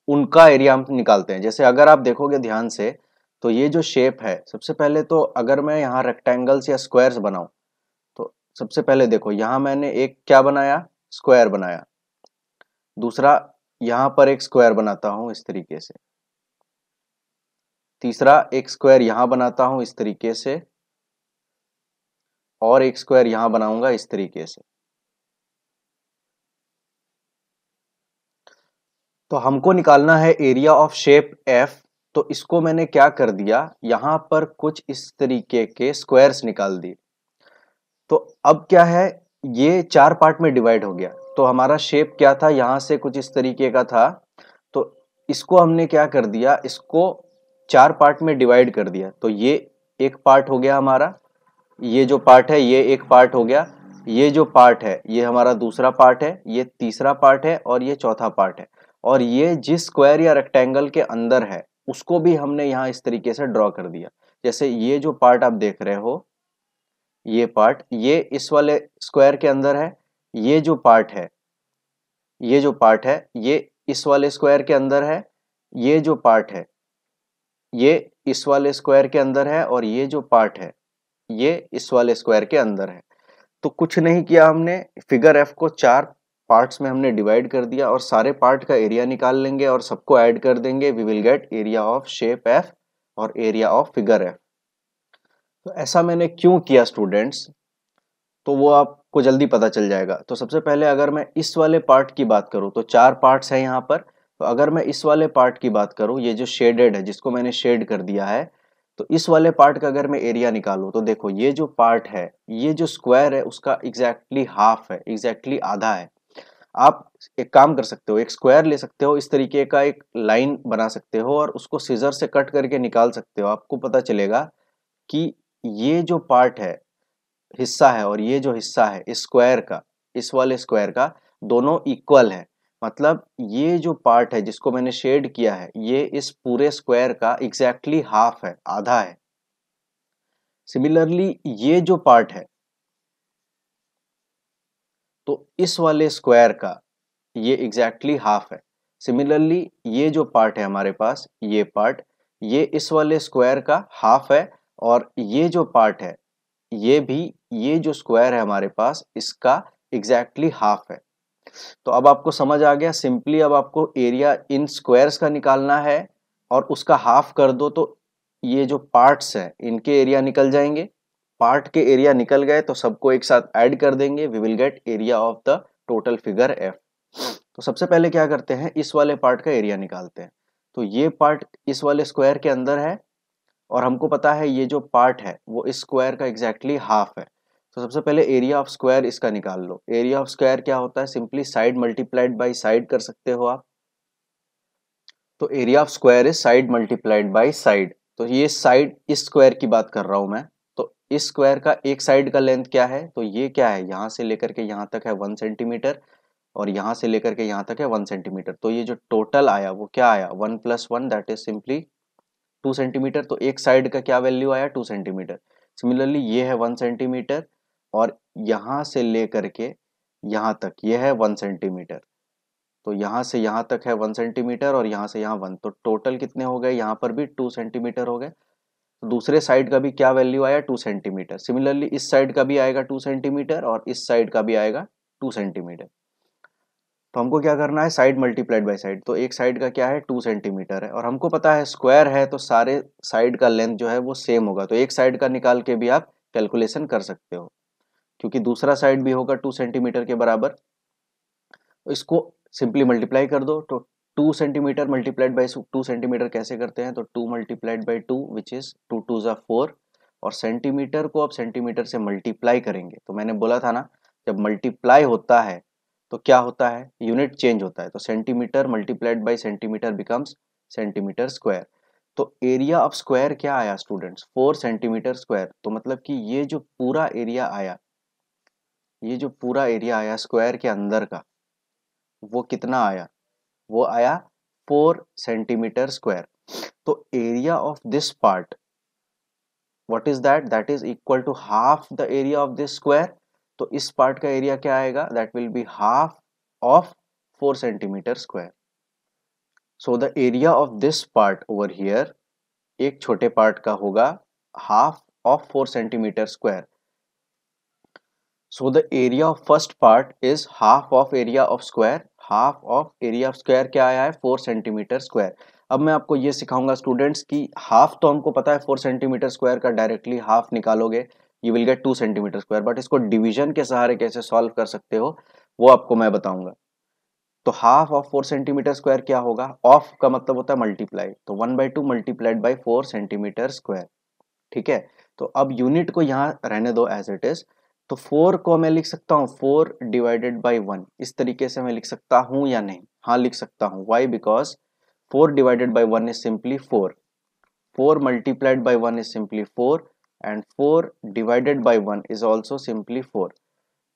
उनका एरिया हम निकालते हैं. जैसे अगर आप देखोगे ध्यान से तो ये जो शेप है, सबसे पहले तो अगर मैं यहाँ रेक्टेंगल्स या स्क्वायर्स बनाऊँ तो सबसे पहले देखो, यहाँ मैंने एक क्या बनाया? स्क्वायर बनाया। दूसरा, यहाँ पर एक स्क्वायर बनाता हूँ इस तरीके से। तीसरा, एक स्क्वायर यहाँ बनाता हूँ इस तरीके से। और एक स्क्वायर यहाँ बनाऊँगा इस तरीके से। तो हमको निकालना है एरिया ऑफ़ शेप एफ़ तो इसको मैंने क्या कर दिया? यहाँ पर कुछ इस तरीके के स्क्वायर्स निकाल दिए। तो अब क्या है? ये चार पार्ट में डिवाइड हो गया। तो हमारा शेप क्या था? यहाँ से कुछ इस तरीके का था। तो इसको हमने क्या कर दिया? इसको चार पार्ट में डिवाइड कर दिया। तो ये एक पार्ट हो गया हमारा। ये जो पार्ट है, ये एक पार्ट हो गया। ये जो पार्ट है, ये हमारा दूसरा पार्ट है। ये तीसरा पार्ट है और ये चौथा पार्ट है। और ये जिस स्क्वायर या रेक्टेंगल के अंदर है उसको भी हमने यहाँ इस तरीके से ड्रॉ कर दिया। जैसे ये जो पार्ट आप देख रहे हो, ये पार्ट ये इस वाले स्क्वायर के अंदर है, ये जो पार्ट है, ये जो पार्ट है, ये इस वाले स्क्वायर के अंदर है, ये जो पार्ट है, ये इस वाले स्क्वायर के अंदर है और ये जो पार्ट है, ये इस वाले स्क्वायर के अंदर है। तो कुछ नहीं किया हमने फिगर एफ़ को चार पार्ट्स में हमने डिवाइड कर दिया और सारे पार्ट का एरिया निकाल लेंगे और सबको ऐड कर देंगे। We will get area of shape F और एरिया ऑफ़ फिगर एफ़ तो ऐसा मैंने क्यों किया स्टूडेंट्स तो वो आपको जल्दी पता चल जाएगा। तो सबसे पहले अगर मैं इस वाले पार्ट की बात करूँ तो चार पार्ट्स हैं यहाँ पर। तो अगर मैं इस वाले पार्ट की बात करूँ, ये जो शेडेड है, जिसको मैंने शेड कर दिया है तो इस वाले पार्ट का अगर मैं एरिया निकालू तो देखो ये जो पार्ट है, ये जो स्क्वायर है, उसका एग्जैक्टली exactly हाफ़ है एग्जैक्टली exactly आधा है। आप एक काम कर सकते हो, एक स्क्वायर ले सकते हो, इस तरीके का एक लाइन बना सकते हो और उसको सीजर से कट करके निकाल सकते हो। आपको पता चलेगा कि ये जो पार्ट है, हिस्सा है और ये जो हिस्सा है स्क्वायर का, इस वाले स्क्वायर का, दोनों इक्वल है। मतलब ये जो पार्ट है, जिसको मैंने शेड किया है, ये इस पूरे स्क्वायर का एग्जैक्टली exactly हाफ़ है, आधा है। सिमिलरली ये जो पार्ट है तो इस वाले स्क्वायर का ये एग्जैक्टली exactly हाफ़ है। सिमिलरली ये जो पार्ट है हमारे पास, ये पार्ट ये इस वाले स्क्वायर का हाफ़ है और ये जो पार्ट है, ये भी, ये जो स्क्वायर है हमारे पास, इसका एग्जैक्टली exactly हाफ़ है। तो अब आपको समझ आ गया सिंपली अब आपको एरिया इन स्क्वायर्स का निकालना है और उसका हाफ़ कर दो तो ये जो पार्ट्स हैं, इनके एरिया निकल जाएँगे। पार्ट के एरिया निकल गए तो सबको एक साथ ऐड कर देंगे। We will get area of the total figure F तो सबसे पहले क्या करते हैं? इस वाले पार्ट का एरिया निकालते हैं। तो ये पार्ट इस वाले स्क्वायर के अंदर है, और हमको पता है ये जो पार्ट है, वो इस स्क्वायर का एग्जैक्टली exactly हाफ़ है। तो सबसे पहले एरिया ऑफ़ स्क्वायर इसका निकाल लो। एरिया ऑफ़ स्क्वायर क्या होता है? Simply side multiplied by side कर सकते हो आप। तो area of square is side multiplied by side तो ये साइड इस स्क्वायर की बात कर रहा हूँ मैं। इस स्क्वायर का एक साइड का लेंथ क्या है? तो ये क्या है? यहाँ से लेकर के यहाँ तक है वन सेंटीमीटर और यहाँ से लेकर के यहाँ तक है वन सेंटीमीटर। तो ये जो टोटल आया वो क्या आया? One plus one, that is simply two centimetre. तो एक साइड का क्या वैल्यू आया? Two centimetre. सिमिलरली ये है वन सेंटीमीटर और यहाँ से लेकर के यहाँ तक ये है वन सेंटीमीटर। तो यहाँ से यहाँ तक है वन सेंटीमीटर और यहाँ से यहाँ वन। तो टोटल कितने हो गए? यहाँ पर भी टू सेंटीमीटर हो गए। दूसरे साइड का भी क्या वैल्यू आया? टू सेंटीमीटर सिमिलरली इस साइड का भी आएगा टू सेंटीमीटर और इस साइड का भी आएगा टू सेंटीमीटर तो हमको क्या करना है? साइड मल्टीप्लाइड बाई साइड तो एक साइड का क्या है? टू सेंटीमीटर है। और हमको पता है स्क्वायर है तो सारे साइड का लेंथ जो है वो सेम होगा। तो एक साइड का निकाल के भी आप कैलकुलेशन कर सकते हो। क्योंकि दूसरा साइड भी होगा टू सेंटीमीटर के बराबर। इसको सिंपली मल्टीप्लाई कर दो। तो two centimetre multiplied by two centimetre कैसे करते हैं? तो two multiplied by two which is two two ज़ा फोर और सेंटीमीटर को अब सेंटीमीटर से मल्टीप्लाई करेंगे। तो मैंने बोला था ना, जब मल्टीप्लाई होता है तो क्या होता है? यूनिट चेंज होता है। तो centimetre multiplied by centimetre becomes centimetre square तो एरिया ऑफ़ स्क्वायर क्या आया स्टूडेंट्स फोर सेंटीमीटर स्क्वायर तो मतलब कि ये जो पूरा एरिया आया, ये जो पूरा एरिया आया स्क्वायर के अंदर का, वो कितना आया? वो आया फोर सेंटीमीटर स्क्वायर तो area of this part what is that? That is equal to half the area of this square. तो इस पार्ट का एरिया क्या आएगा? That will be half of four centimetre square so the area of this part over here एक छोटे part का होगा half of four centimetre square so the area of first part is half of area of square half of area of square क्या आया है? Four centimetre square अब मैं आपको ये सिखाऊँगा स्टूडेंट्स कि हाफ़ तो हमको पता है फोर सेंटीमीटर स्क्वायर का डायरेक्टली हाफ़ निकालोगे you will get two centimetre square but इसको डिवीज़न के सहारे कैसे सॉल्व कर सकते हो, वो आपको मैं बताऊँगा। तो half of four centimetre square क्या होगा? ऑफ़ का मतलब होता है मल्टीप्लाई तो one by two multiplied by four centimetre square ठीक है? तो अब यूनिट को यहाँ रहने दो एज इट इज़ तो फोर को मैं लिख सकता हूँ फोर डिवाइडेड बाई वन इस तरीके से मैं लिख सकता हूँ या नहीं? हाँ लिख सकता हूँ। Why because four divided by one is simply four four multiplied by one is simply four and four divided by one is also simply four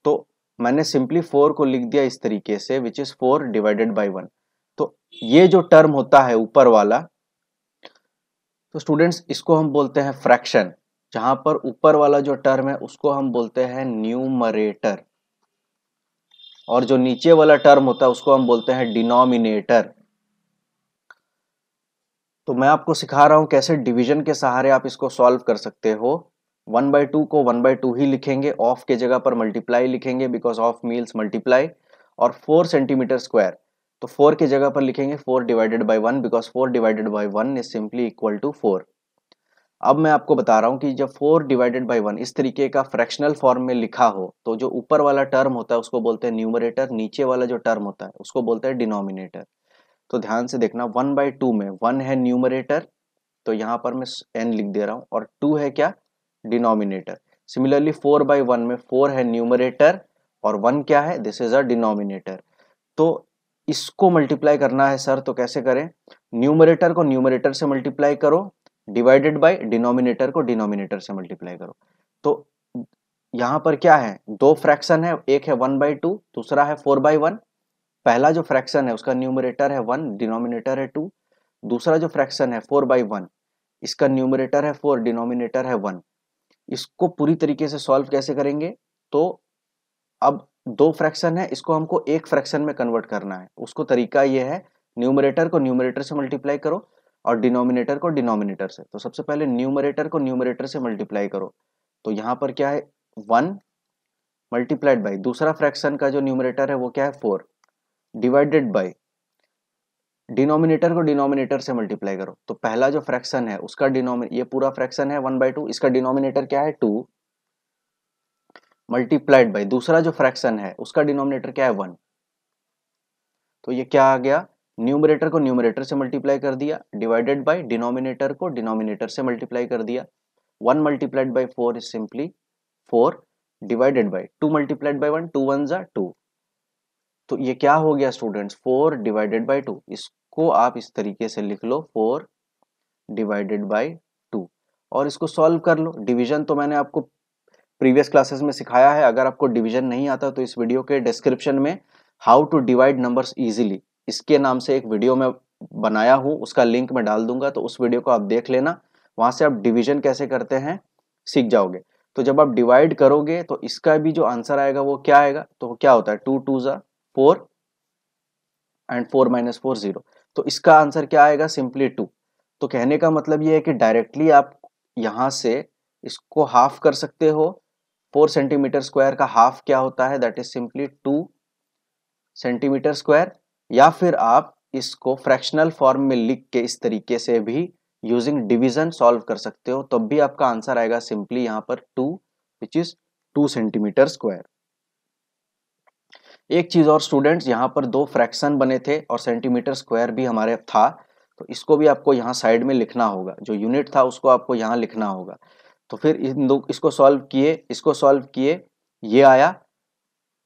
तो मैंने सिंपली फोर को लिख दिया इस तरीके से which is four divided by one तो ये जो टर्म होता है ऊपर वाला तो स्टूडेंट्स इसको हम बोलते हैं फ्रैक्शन जहाँ पर ऊपर वाला जो टर्म है, उसको हम बोलते हैं न्यूमरेटर और जो नीचे वाला टर्म होता है, उसको हम बोलते हैं डिनोमिनेटर तो मैं आपको सिखा रहा हूँ कैसे डिवीज़न के सहारे आप इसको सॉल्व कर सकते हो. वन बाई टू को वन बाई टू ही लिखेंगे ऑफ़ के जगह पर मल्टीप्लाई लिखेंगे बिकॉज़ ऑफ़ मील्स मल्टीप्लाई और फोर सेंटीमीटर स्क्वायर तो फोर की जगह पर लिखेंगे four divided by one because four divided by one is simply equal to four अब मैं आपको बता रहा हूँ कि जब फोर डिवाइडेड बाई वन इस तरीके का फ्रैक्शनल फॉर्म में लिखा हो तो जो ऊपर वाला टर्म होता है, उसको बोलते हैं न्यूमरेटर, नीचे वाला जो टर्म होता है, उसको बोलते हैं डिनोमिनेटर। तो ध्यान से देखना, वन बाई टू में वन है न्यूमरेटर तो यहाँ पर मैं एन लिख दे रहा हूँ, और टू है क्या? Denominator. Similarly four by one में फोर है न्यूमरेटर, और वन क्या है? दिस इज़ अ डिनोमिनेटर तो इसको मल्टीप्लाई करना है, सर तो कैसे करें? न्यूमरेटर को न्यूमरेटर से मल्टीप्लाई करो डिवाइडेड बाय डिनोमिनेटर को डिनोमिनेटर से मल्टीप्लाई करो। तो यहाँ पर क्या है? दो फ्रैक्शन है, एक है वन बाई टू, दूसरा है फोर बाई वन। पहला जो फ्रैक्शन है, उसका न्यूमरेटर है वन, डिनोमिनेटर है टू। दूसरा जो फ्रैक्शन है, फोर बाई वन, इसका न्यूमरेटर है फोर, डिनोमिनेटर है वन। इसको पूरी तरीके से सॉल्व कैसे करेंगे? तो अब दो फ्रैक्शन है, इसको हमको एक फ्रैक्शन में कन्वर्ट करना है। उसको तरीका ये है, न्यूमरेटर को न्यूमरेटर से मल्टीप्लाई करो। और डिनोमिनेटर को डिनोमिनेटर से। तो सबसे पहले न्यूमरेटर को न्यूमरेटर से मल्टीप्लाई करो। तो यहाँ पर क्या है? वन मल्टीप्लाइड बाई, दूसरा फ्रैक्शन का जो न्यूमरेटर है वो क्या है? फोर। डिवाइडेड बाई, डिनोमिनेटर को डिनोमिनेटर से मल्टीप्लाई करो। तो पहला जो फ्रैक्शन है, उसका डिनोमिन ये पूरा फ्रैक्शन है वन बाई टू, इसका डिनोमिनेटर क्या है? टू। मल्टीप्लाइड बाई, दूसरा जो फ्रैक्शन है, उसका डिनोमिनेटर क्या है? वन। तो ये क्या आ गया? न्यूमरेटर को न्यूमरेटर से मल्टीप्लाई कर दिया डिवाइडेड बाई डिनोमिनेटर को डिनोमिनेटर से मल्टीप्लाई कर दिया। One multiplied by four is simply four divided by two multiplied by one two one जा टू तो ये क्या हो गया students four divided by two इसको आप इस तरीके से लिख लो फोर डिवाइडेड बाई टू और इसको सॉल्व कर लो। डिवीज़न तो मैंने आपको प्रीवियस क्लासेस में सिखाया है। अगर आपको डिवीज़न नहीं आता तो इस वीडियो के डिस्क्रिप्शन में how to divide numbers easily इसके नाम से एक वीडियो में बनाया हूँ, उसका लिंक मैं डाल दूँगा तो उस वीडियो को आप देख लेना। वहाँ से आप डिवीज़न कैसे करते हैं, सीख जाओगे। तो जब आप डिवाइड करोगे तो इसका भी जो आंसर आएगा, वो क्या आएगा? तो क्या होता है? टू टू ज़ा, four and four minus four, zero. तो इसका आंसर क्या आएगा? Simply two. तो कहने का मतलब ये है कि डायरेक्टली आप यहाँ से इसको हाफ़ कर सकते हो। फोर सेंटीमीटर स्क्वायर का हाफ़ क्या होता है? That is simply two centimetre square. या फिर आप इसको फ्रैक्शनल फॉर्म में लिख के इस तरीके से भी यूजिंग डिवीज़न सॉल्व कर सकते हो, तब भी आपका आंसर आएगा सिंपली यहाँ पर two which is two centimetre square एक चीज़ और स्टूडेंट्स यहाँ पर दो फ्रैक्शन बने थे और सेंटीमीटर स्क्वायर भी हमारे था तो इसको भी आपको यहाँ साइड में लिखना होगा। जो यूनिट था उसको आपको यहाँ लिखना होगा। तो फिर इन दो, इसको सॉल्व किए, इसको सॉल्व किए, ये आया।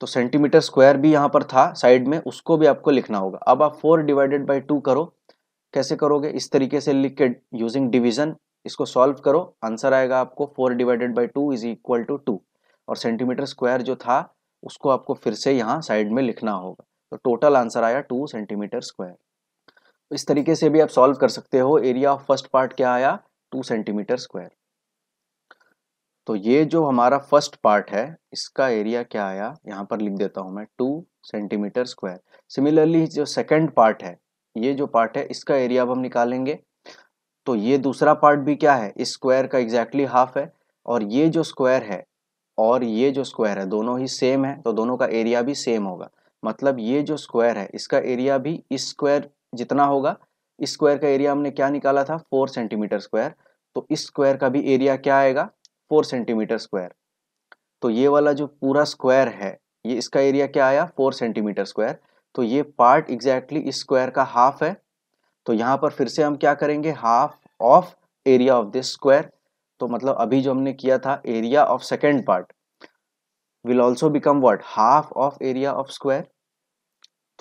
तो सेंटीमीटर स्क्वायर भी यहाँ पर था, साइड में, उसको भी आपको लिखना होगा। अब आप फोर डिवाइडेड बाई टू करो, कैसे करोगे? इस तरीके से लिख के यूजिंग डिविजन इसको सॉल्व करो आंसर आएगा आपको four divided by two is equal to two और सेंटीमीटर स्क्वायर जो था, उसको आपको फिर से यहाँ साइड में लिखना होगा। तो टोटल आंसर आया टू सेंटीमीटर स्क्वायर। इस तरीके से भी आप सॉल्व कर सकते हो। एरिया ऑफ़ फ़र्स्ट पार्ट क्या आया? Two centimetre square. तो ये जो हमारा फ़र्स्ट पार्ट है, इसका एरिया क्या आया? यहाँ पर लिख देता हूँ मैं टू सेंटीमीटर स्क्वायर सिमिलरली जो सेकेंड पार्ट है, ये जो पार्ट है, इसका एरिया अब हम निकालेंगे। तो ये दूसरा पार्ट भी क्या है? इस स्क्वायर का एग्जैक्टली exactly हाफ़ है और ये जो स्क्वायर है और ये जो स्क्वायर है, दोनों ही सेम है तो दोनों का एरिया भी सेम होगा। मतलब ये जो स्क्वायर है, इसका एरिया भी इस स्क्वायर जितना होगा, इस स्क्वायर का एरिया हमने क्या निकाला था? फोर सेंटीमीटर स्क्वायर तो इस स्क्वायर का भी एरिया क्या आएगा? Four centimetre square. तो ये वाला जो पूरा स्क्वायर है, ये इसका एरिया क्या आया? Four centimetre square. तो ये पार्ट एग्जैक्टली exactly इस स्क्वायर का हाफ़ है। तो यहाँ पर फिर से हम क्या करेंगे? Half of area of this square. तो मतलब अभी जो हमने किया था, area of second part. Will also become what half of area of square.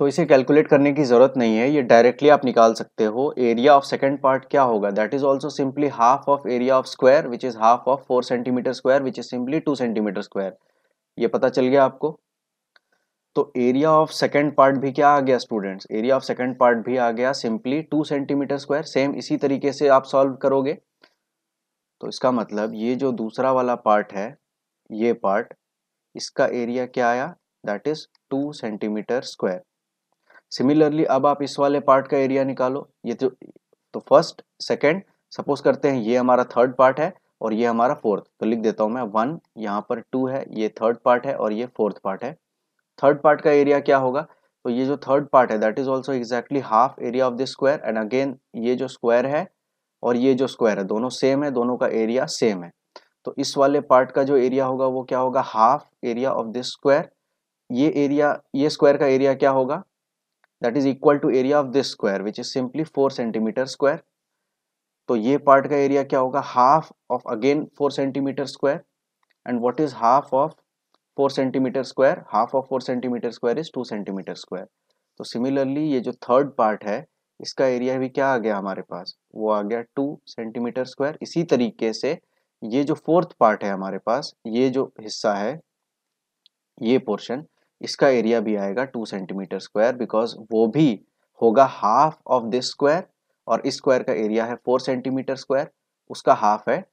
तो इसे कैलकुलेट करने की ज़रूरत नहीं है, ये डायरेक्टली आप निकाल सकते हो। एरिया ऑफ़ सेकेंड पार्ट क्या होगा? That is also simply half of area of square which is half of four centimetre square which is simply two centimetre square ये पता चल गया आपको? तो एरिया ऑफ़ सेकेंड पार्ट भी क्या आ गया students area of second part भी आ गया simply two centimetre square same इसी तरीके से आप सॉल्व करोगे। तो इसका मतलब ये जो दूसरा वाला पार्ट है, ये पार्ट इसका एरिया क्या आया? That is two centimetre square similarly अब आप इस वाले पार्ट का एरिया निकालो। ये तो तो फ़र्स्ट सेकेंड सपोज़ करते हैं ये हमारा थर्ड पार्ट है और ये हमारा फोर्थ तो लिख देता हूँ मैं वन यहाँ पर टू है, ये थर्ड पार्ट है और ये फोर्थ पार्ट है। थर्ड पार्ट का एरिया क्या होगा? तो ये जो थर्ड पार्ट है that is also exactly half area of this square and again ये जो स्क्वायर है और ये जो स्क्वायर है, दोनों सेम है, दोनों का एरिया सेम है। तो इस वाले पार्ट का जो एरिया होगा, वो क्या होगा? Half area of this square ये एरिया ये स्क्वायर का एरिया क्या होगा? That is equal to area of this square which is simply four centimetre square तो ये पार्ट का एरिया क्या होगा? Half of again four centimetre square and what is half of four centimetre square half of four centimetre square is two centimetre square तो similarly ये जो third part है, इसका एरिया भी क्या आ गया हमारे पास? वो आ गया टू सेंटीमीटर स्क्वायर इसी तरीके से ये जो फोर्थ पार्ट है हमारे पास, ये जो हिस्सा है, ये पोर्शन इसका एरिया भी आएगा टू सेंटीमीटर स्क्वायर बिकॉज़ वो भी होगा हाफ़ ऑफ़ दिस स्क्वायर और इस स्क्वायर का एरिया है फोर सेंटीमीटर स्क्वायर उसका हाफ़ है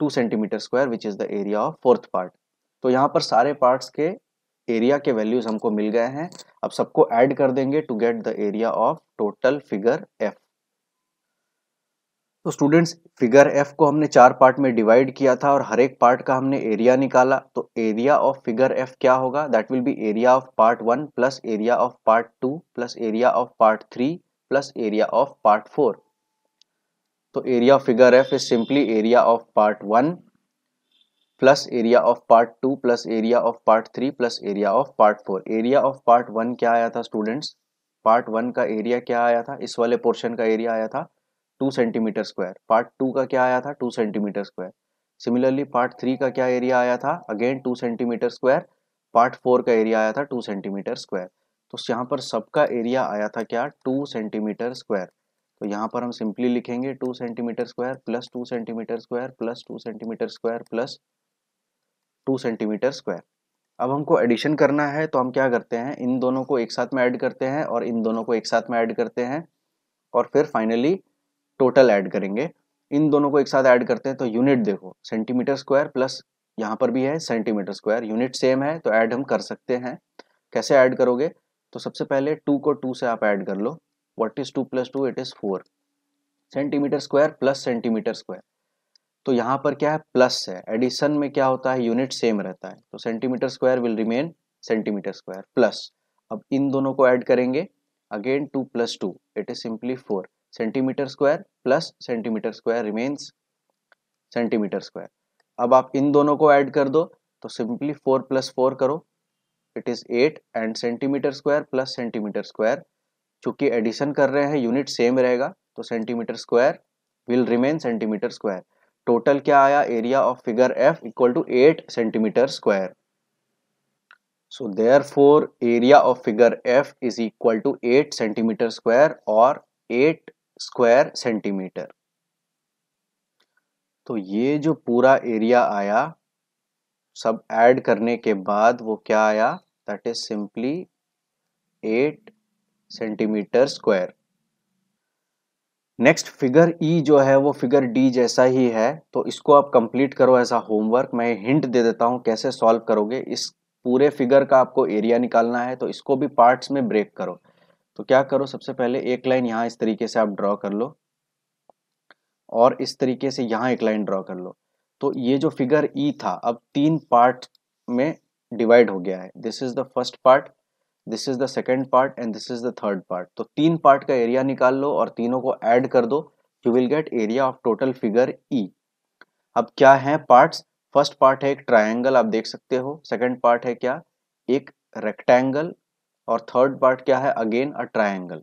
two centimetre square which is the area of fourth part तो यहाँ पर सारे पार्ट्स के एरिया के वैल्यूज़ हमको मिल गए हैं। अब सबको ऐड कर देंगे to get the area of total figure F तो स्टूडेंट्स फिगर एफ़ को हमने चार पार्ट में डिवाइड किया था और हर एक पार्ट का हमने एरिया निकाला तो एरिया ऑफ़ फिगर एफ़ क्या होगा that will be area of part one plus area of part two plus area of part three plus area of part four तो area of figure F is simply area of part one plus area of part two plus area of part three plus area of part four area of part one क्या आया था students part one का area क्या आया था इस वाले portion का एरिया आया था two centimetre square. Part two का क्या आया था? Two centimetre square. Similarly part three का क्या एरिया आया था? Again two centimetre square. Part four का एरिया आया था टू सेंटीमीटर स्क्वायर। तो यहाँ पर सबका एरिया आया था क्या? Two centimetre square. तो यहाँ पर हम सिंपली लिखेंगे two centimetre square plus two centimetre square plus two centimetre square plus two centimetre square. अब हमको एडिशन करना है तो हम क्या करते हैं? इन दोनों को एक साथ में ऐड करते हैं और इन दोनों को एक साथ में ऐड करते हैं। और फिर फाइनली टोटल ऐड करेंगे। इन दोनों को एक साथ ऐड करते हैं तो यूनिट देखो सेंटीमीटर स्क्वायर प्लस यहाँ पर भी है सेंटीमीटर स्क्वायर यूनिट सेम है तो ऐड हम कर सकते हैं। कैसे ऐड करोगे? तो सबसे पहले टू को टू से आप ऐड कर लो। What is two plus two it is four centimetre square plus centimetre square तो यहाँ पर क्या है? प्लस है। एडिशन में क्या होता है? यूनिट सेम रहता है। तो centimetre square will remain centimetre square plus अब इन दोनों को ऐड करेंगे। Again two plus two it is simply four centimetre square plus centimetre square remains centimetre square. अब आप इन दोनों को ऐड कर दो तो सिंपली फोर प्लस फोर करो। It is eight and centimetre square plus centimetre square. चूँकि एडिशन कर रहे हैं, यूनिट सेम रहेगा तो centimetre square will remain centimetre square. Total क्या आया? Area of figure F equal to eight centimetre square. So therefore area of figure F is equal to eight centimetre square और eight square centimetre. तो ये जो पूरा area आया, सब add करने के बाद वो क्या आया? That is simply eight centimetre square next figure E जो है, वो फिगर डी जैसा ही है। तो इसको आप कंप्लीट करो ऐसा होमवर्क मैं हिंट दे देता हूँ कैसे सॉल्व करोगे। इस पूरे फिगर का आपको एरिया निकालना है तो इसको भी पार्ट्स में ब्रेक करो। तो क्या करो, सबसे पहले एक लाइन यहाँ इस तरीके से आप ड्रॉ कर लो और इस तरीके से यहाँ एक लाइन ड्रॉ कर लो। तो ये जो फिगर ई e था, अब तीन पार्ट में डिवाइड हो गया है। This is the first part this is the second part and this is the third part तो तीन पार्ट का एरिया निकाल लो और तीनों को ऐड कर दो। You will get area of total figure E अब क्या है पार्ट्स फ़र्स्ट पार्ट है एक ट्रायंगल आप देख सकते हो। सेकंड पार्ट है क्या? एक रेक्टेंगल और थर्ड पार्ट क्या है? अगेन अ ट्राइंगल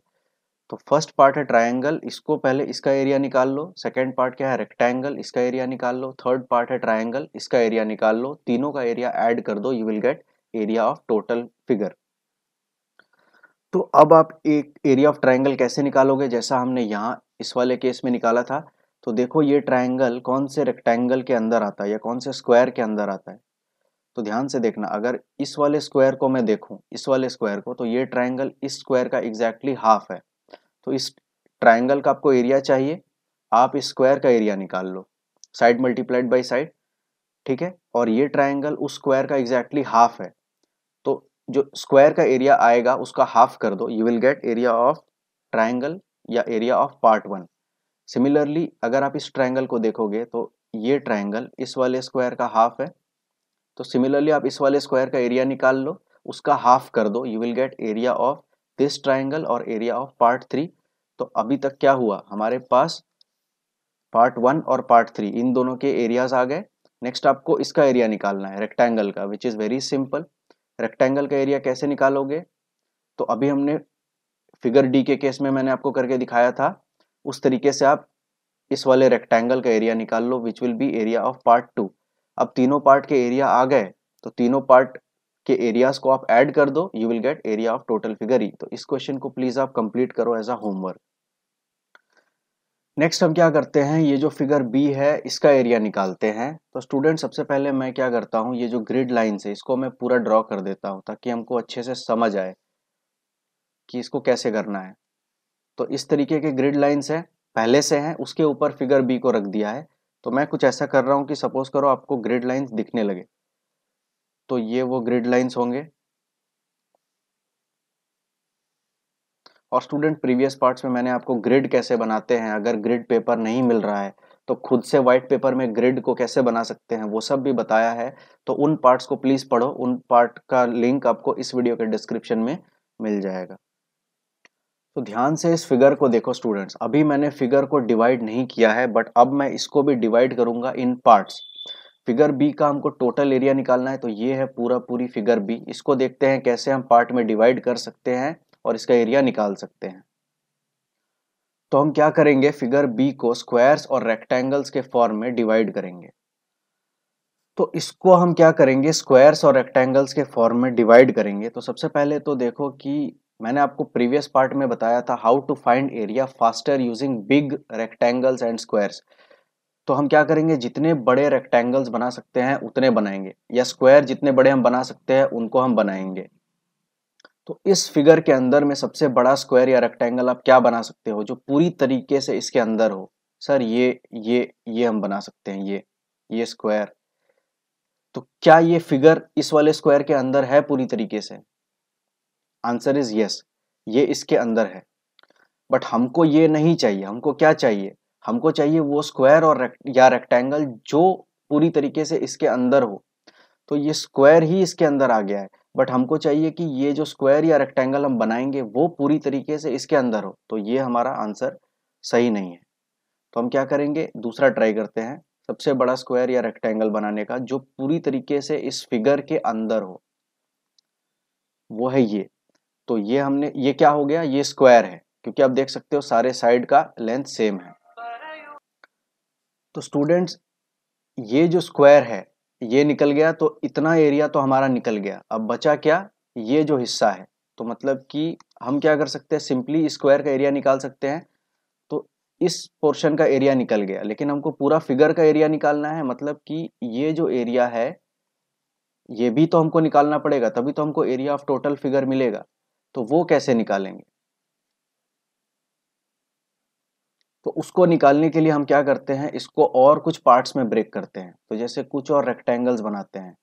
तो फ़र्स्ट पार्ट है ट्राइंगल इसको पहले इसका एरिया निकाल लो। सेकेंड पार्ट क्या है? रेक्टेंगल इसका एरिया निकाल लो। थर्ड पार्ट है ट्राइंगल इसका एरिया निकाल लो। तीनों का एरिया ऐड कर दो you will get area of total figure तो अब आप एक एरिया ऑफ़ ट्राइंगल कैसे निकालोगे? जैसा हमने यहाँ इस वाले केस में निकाला था। तो देखो ये ट्राइंगल कौन से रेक्टेंगल के अंदर आता है या कौन से स्क्वायर के अंदर आता है। तो ध्यान से देखना, अगर इस वाले स्क्वायर को मैं देखूँ, इस वाले स्क्वायर को तो ये ट्राइंगल इस स्क्वायर का एग्जैक्टली हाफ़ है। तो इस ट्राइंगल का आपको एरिया चाहिए, आप इस स्क्वायर का एरिया निकाल लो साइड मल्टीप्लाइड बाई साइड ठीक है? और ये ट्राइंगल उस स्क्वायर का एग्जैक्टली हाफ़ है। तो जो स्क्वायर का एरिया आएगा, उसका हाफ़ कर दो you will get area of triangle या area of part one similarly अगर आप इस ट्राइंगल को देखोगे तो ये ट्राइंगल इस वाले स्क्वायर का हाफ़ है तो सिमिलरली आप इस वाले स्क्वायर का एरिया निकाल लो, उसका हाफ़ कर दो। You will get area of this triangle और एरिया ऑफ़ पार्ट थ्री तो अभी तक क्या हुआ? हमारे पास पार्ट वन और पार्ट थ्री इन दोनों के एरियाज़ आ गए। नेक्स्ट आपको इसका एरिया निकालना है रेक्टेंगल का which is very simple rectangle का एरिया कैसे निकालोगे? तो अभी हमने फिगर डी के केस में मैंने आपको करके दिखाया था। उस तरीके से आप इस वाले रेक्टेंगल का एरिया निकाल लो which will be area of part two अब तीनों पार्ट के एरिया आ गए तो तीनों पार्ट के एरियाज़ को आप ऐड कर दो you will get area of total figure E तो इस क्वेश्चन को प्लीज़ आप कंप्लीट करो एज अ होमवर्क नेक्स्ट हम क्या करते हैं? ये जो फिगर बी है, इसका एरिया निकालते हैं। तो स्टूडेंट सबसे पहले मैं क्या करता हूँ? ये जो ग्रिड लाइन है, इसको मैं पूरा ड्रॉ कर देता हूँ, ताकि हमको अच्छे से समझ आए कि इसको कैसे करना है। तो इस तरीके के ग्रिड लाइन्स है, पहले से हैं, उसके ऊपर फिगर बी को रख दिया है। तो मैं कुछ ऐसा कर रहा हूँ कि सपोज़ करो आपको ग्रिड लाइन्स दिखने लगे। तो ये वो ग्रिड लाइन्स होंगे। और स्टूडेंट प्रीवियस पार्ट्स में मैंने आपको ग्रिड कैसे बनाते हैं? अगर ग्रिड पेपर नहीं मिल रहा है तो खुद से व्हाइट पेपर में ग्रिड को कैसे बना सकते हैं? वो सब भी बताया है। तो उन पार्ट्स को प्लीज़ पढ़ो। उन पार्ट का लिंक आपको इस वीडियो के डिस्क्रिप्शन में मिल जाएगा। तो ध्यान से इस फिगर को देखो स्टूडेंट्स अभी मैंने फिगर को डिवाइड नहीं किया है बट अब मैं इसको भी डिवाइड करूँगा इन पार्ट्स फिगर बी का हमको टोटल एरिया निकालना है तो ये है पूरा, पूरी फिगर बी इसको देखते हैं कैसे हम पार्ट में डिवाइड कर सकते हैं और इसका एरिया निकाल सकते हैं. तो हम क्या करेंगे? फिगर बी को स्क्वायर्स और रेक्टेंगल्स के फॉर्म में डिवाइड करेंगे. तो इसको हम क्या करेंगे? स्क्वायर्स और रेक्टेंगल्स के फॉर्म में डिवाइड करेंगे. तो सबसे पहले तो देखो कि मैंने आपको प्रीवियस पार्ट में बताया था how to find area faster using big rectangles and squares तो हम क्या करेंगे? जितने बड़े रेक्टेंगल्स बना सकते हैं, उतने बनाएँगे। या स्क्वायर जितने बड़े हम बना सकते हैं, उनको हम बनाएँगे। तो इस फिगर के अंदर में सबसे बड़ा स्क्वायर या रेक्टेंगल आप क्या बना सकते हो? जो पूरी तरीके से इसके अंदर हो। सर, ये ये ये हम बना सकते हैं, ये ये स्क्वायर तो क्या ये फिगर इस वाले स्क्वायर के अंदर है पूरी तरीके से? आंसर इज़ यस ये इसके अंदर है। बट हमको ये नहीं चाहिए हमको क्या चाहिए? हमको चाहिए वो स्क्वायर और रेक्ट, या रेक्टेंगल जो पूरी तरीके से इसके अंदर हो। तो ये स्क्वायर ही इसके अंदर आ गया है। बट हमको चाहिए कि ये जो स्क्वायर या रेक्टेंगल हम बनाएँगे वो पूरी तरीके से इसके अंदर हो। तो ये हमारा आंसर सही नहीं है। तो हम क्या करेंगे? दूसरा ट्राई करते हैं। सबसे बड़ा स्क्वायर या रेक्टेंगल बनाने का जो पूरी तरीके से इस फिगर के अंदर हो वो है ये। तो ये हमने, ये क्या हो गया? ये स्क्वायर है। क्योंकि आप देख सकते हो सारे साइड का लेंथ सेम है। तो स्टूडेंट्स ये जो स्क्वायर है, ये निकल गया तो इतना एरिया तो हमारा निकल गया। अब बचा क्या? ये जो हिस्सा है। तो मतलब कि हम क्या कर सकते हैं? सिंपली स्क्वायर का एरिया निकाल सकते हैं। तो इस पोर्शन का एरिया निकल गया। लेकिन हमको पूरा फिगर का एरिया निकालना है। मतलब कि ये जो एरिया है, ये भी तो हमको निकालना पड़ेगा। तभी तो हमको एरिया ऑफ़ टोटल फिगर मिलेगा। तो वो कैसे निकालेंगे? तो उसको निकालने के लिए हम क्या करते हैं, इसको और कुछ पार्ट्स में ब्रेक करते हैं। तो जैसे कुछ और रेक्टेंगल्स बनाते हैं।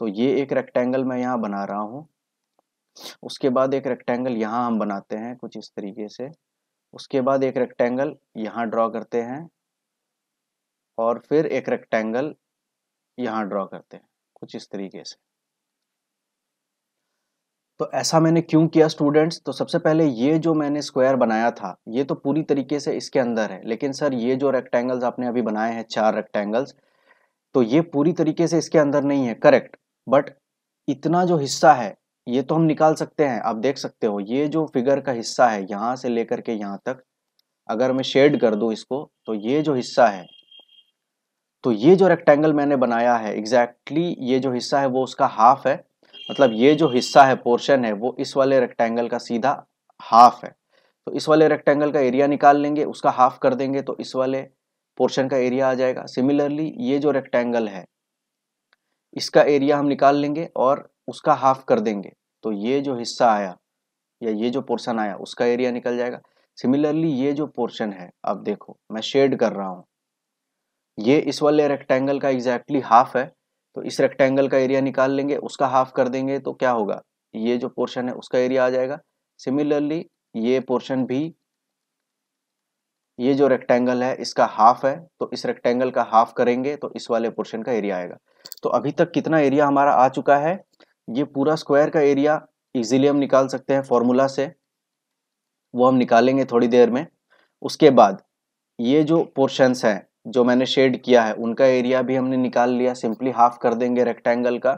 तो ये एक रेक्टेंगल मैं यहाँ बना रहा हूँ। उसके बाद एक रेक्टेंगल यहाँ हम बनाते हैं कुछ इस तरीके से। उसके बाद एक रेक्टेंगल यहाँ ड्रॉ करते हैं। और फिर एक रेक्टेंगल यहाँ ड्रॉ करते हैं, कुछ इस तरीके से। तो ऐसा मैंने क्यों किया स्टूडेंट्स तो सबसे पहले ये जो मैंने स्क्वायर बनाया था, ये तो पूरी तरीके से इसके अंदर है। लेकिन सर, ये जो रेक्टेंगल्स आपने अभी बनाए हैं, चार रेक्टेंगल्स तो ये पूरी तरीके से इसके अंदर नहीं है। करेक्ट बट इतना जो हिस्सा है, ये तो हम निकाल सकते हैं। आप देख सकते हो, ये जो फिगर का हिस्सा है, यहाँ से लेकर के यहाँ तक, अगर मैं शेड कर दूँ इसको तो ये जो हिस्सा है तो ये जो रेक्टेंगल मैंने बनाया है एग्जैक्टली exactly ये जो हिस्सा है, वो उसका हाफ़ है। मतलब ये जो हिस्सा है पोर्शन है, वो इस वाले रेक्टेंगल का सीधा हाफ़ है। तो इस वाले रेक्टेंगल का एरिया निकाल लेंगे, उसका हाफ़ कर देंगे तो इस वाले पोर्शन का एरिया आ जाएगा। सिमिलरली ये जो रेक्टेंगल है, इसका एरिया हम निकाल लेंगे और उसका हाफ़ कर देंगे। तो ये जो हिस्सा आया, या ये जो पोर्शन आया, उसका एरिया निकल जाएगा। सिमिलरली ये जो पोर्शन है अब देखो, मैं शेड कर रहा हूँ। ये इस वाले रेक्टेंगल का एग्जैक्टली exactly हाफ़ है। तो इस रेक्टेंगल का एरिया निकाल लेंगे, उसका हाफ़ कर देंगे तो क्या होगा? ये जो पोर्शन है, उसका एरिया आ जाएगा। सिमिलरली ये पोर्शन भी, ये जो रेक्टेंगल है, इसका हाफ़ है तो इस रेक्टेंगल का हाफ़ करेंगे तो इस वाले पोर्शन का एरिया आएगा। तो अभी तक कितना एरिया हमारा आ चुका है? ये पूरा स्क्वायर का एरिया इजीली हम निकाल सकते हैं फॉर्मूला से। वो हम निकालेंगे थोड़ी देर में। उसके बाद, ये जो पोर्शंस हैं जो मैंने शेड किया है, उनका एरिया भी हमने निकाल लिया सिंपली हाफ़ कर देंगे रेक्टेंगल का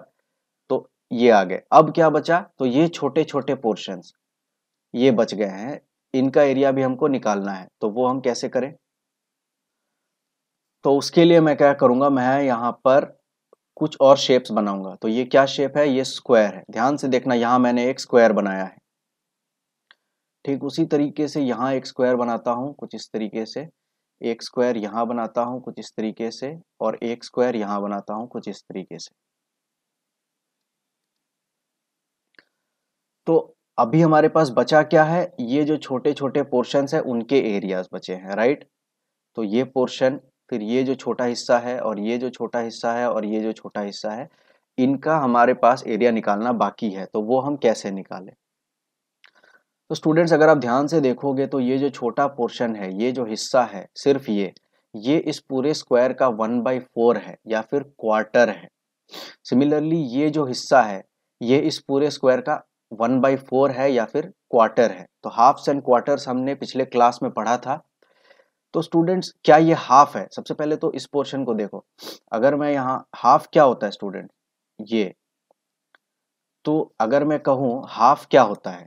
तो ये आ गए। अब क्या बचा? तो ये छोटे छोटे पोर्शंस ये बच गए हैं। इनका एरिया भी हमको निकालना है तो वो हम कैसे करें? तो उसके लिए मैं क्या करूँगा? मैं यहाँ पर कुछ और शेप्स बनाऊँगा। तो ये क्या शेप है? ये स्क्वायर है। ध्यान से देखना, यहाँ मैंने एक स्क्वायर बनाया है। ठीक उसी तरीके से यहाँ एक स्क्वायर बनाता हूँ, कुछ इस तरीके से। एक स्क्वायर यहाँ बनाता हूँ कुछ इस तरीके से और एक स्क्वायर यहाँ बनाता हूँ कुछ इस तरीके से। तो अभी हमारे पास बचा क्या है? ये जो छोटे छोटे पोर्शंस है, उनके एरियाज़ बचे हैं राइट तो ये पोर्शन फिर ये जो छोटा हिस्सा है और ये जो छोटा हिस्सा है और ये जो छोटा हिस्सा है, इनका हमारे पास एरिया निकालना बाकी है तो वो हम कैसे निकालें? तो स्टूडेंट्स अगर आप ध्यान से देखोगे तो ये जो छोटा पोर्शन है, ये जो हिस्सा है, सिर्फ़ ये ये इस पूरे स्क्वायर का वन बाई फोर है या फिर क्वार्टर है। सिमिलरली ये जो हिस्सा है, ये इस पूरे स्क्वायर का वन बाई फोर है या फिर क्वार्टर है। तो हाफ्स एंड क्वार्टर्स हमने पिछले क्लास में पढ़ा था। तो स्टूडेंट्स क्या ये हाफ़ है? सबसे पहले तो इस पोर्शन को देखो। अगर मैं यहाँ हाफ़ क्या होता है स्टूडेंट ये। तो अगर मैं कहूँ हाफ़ क्या होता है?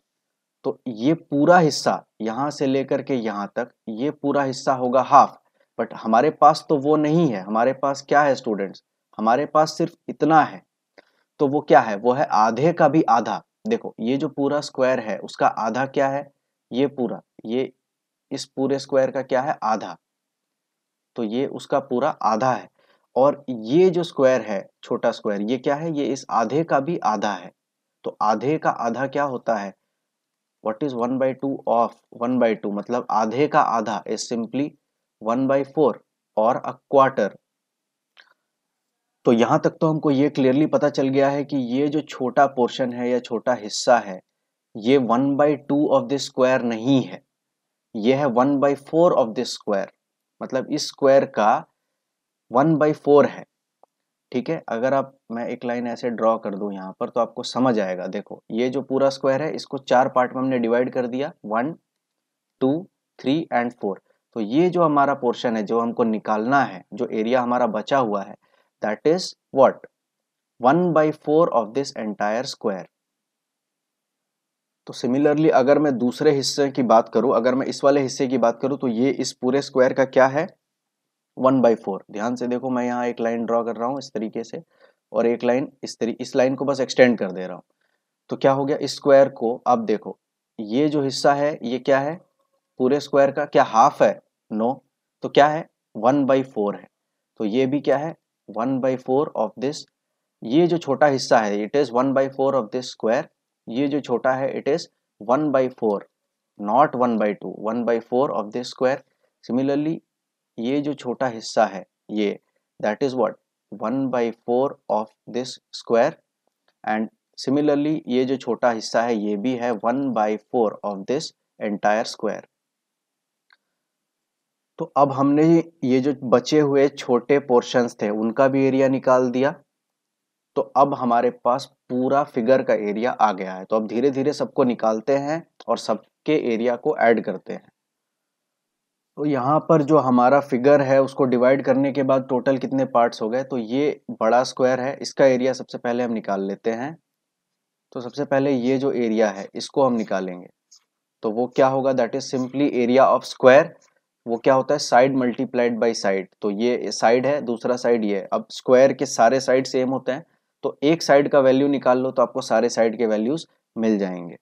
तो ये पूरा हिस्सा यहाँ से लेकर के यहाँ तक, ये पूरा हिस्सा होगा हाफ़ बट हमारे पास तो वो नहीं है। हमारे पास क्या है स्टूडेंट्स हमारे पास सिर्फ़ इतना है। तो वो क्या है? वो है आधे का भी आधा। देखो, ये जो पूरा स्क्वायर है, उसका आधा क्या है? ये पूरा। ये इस पूरे स्क्वायर का क्या है? आधा। तो ये उसका पूरा आधा है। और ये जो स्क्वायर है, छोटा स्क्वायर ये क्या है? ये इस आधे का भी आधा है। तो आधे का आधा क्या होता है? What is one by two of one by two मतलब आधे का आधा is simply one by four और अ क्वार्टर तो यहाँ तक तो हमको ये क्लियरली पता चल गया है कि ये जो छोटा पोर्शन है या छोटा हिस्सा है, ये one by two of this square नहीं है। ये है one by four of this square मतलब इस स्क्वायर का वन बाई फोर है। ठीक है? अगर आप, मैं एक लाइन ऐसे ड्रॉ कर दूँ यहाँ पर तो आपको समझ आएगा। देखो, ये जो पूरा स्क्वायर है, इसको चार पार्ट में हमने डिवाइड कर दिया। One, two, three and four. तो ये जो हमारा पोर्शन है, जो हमको निकालना है, जो एरिया हमारा बचा हुआ है that is what one by four of this entire square तो सिमिलरली अगर मैं दूसरे हिस्से की बात करूँ, अगर मैं इस वाले हिस्से की बात करूँ तो ये इस पूरे स्क्वायर का क्या है? One by four. ध्यान से देखो, मैं यहाँ एक लाइन ड्रॉ कर रहा हूँ इस तरीके से और एक लाइन इस तरीके इस लाइन को बस एक्सटेंड कर दे रहा हूँ। तो क्या हो गया? स्क्वायर को अब देखो, ये जो हिस्सा है, ये क्या है? पूरे स्क्वायर का क्या हाफ़ है? नो। no. तो क्या है? वन बाई फोर है। तो ये भी क्या है? One by four of this. ये जो छोटा हिस्सा है, it is one by four of this square. ये जो छोटा है, it is one by four, not one by two, one by four of this square. Similarly ये जो छोटा हिस्सा है, ये that is what one by four of this square and similarly ये जो छोटा हिस्सा है, ये भी है one by four of this entire square तो अब हमने ये जो बचे हुए छोटे पोर्शंस थे, उनका भी एरिया निकाल दिया। तो अब हमारे पास पूरा फिगर का एरिया आ गया है। तो अब धीरे धीरे सबको निकालते हैं और सबके एरिया को ऐड करते हैं। तो यहाँ पर जो हमारा फिगर है, उसको डिवाइड करने के बाद टोटल कितने पार्ट्स हो गए? तो ये बड़ा स्क्वायर है। इसका एरिया सबसे पहले हम निकाल लेते हैं। तो सबसे पहले ये जो एरिया है, इसको हम निकालेंगे। तो वो क्या होगा? That is simply area of square वो क्या होता है? साइड मल्टीप्लाइड बाई साइड तो ये साइड है, दूसरा साइड ये अब स्क्वायर के सारे साइड सेम होते हैं। तो एक साइड का वैल्यू निकाल लो तो आपको सारे साइड के वैल्यूज़ मिल जाएँगे।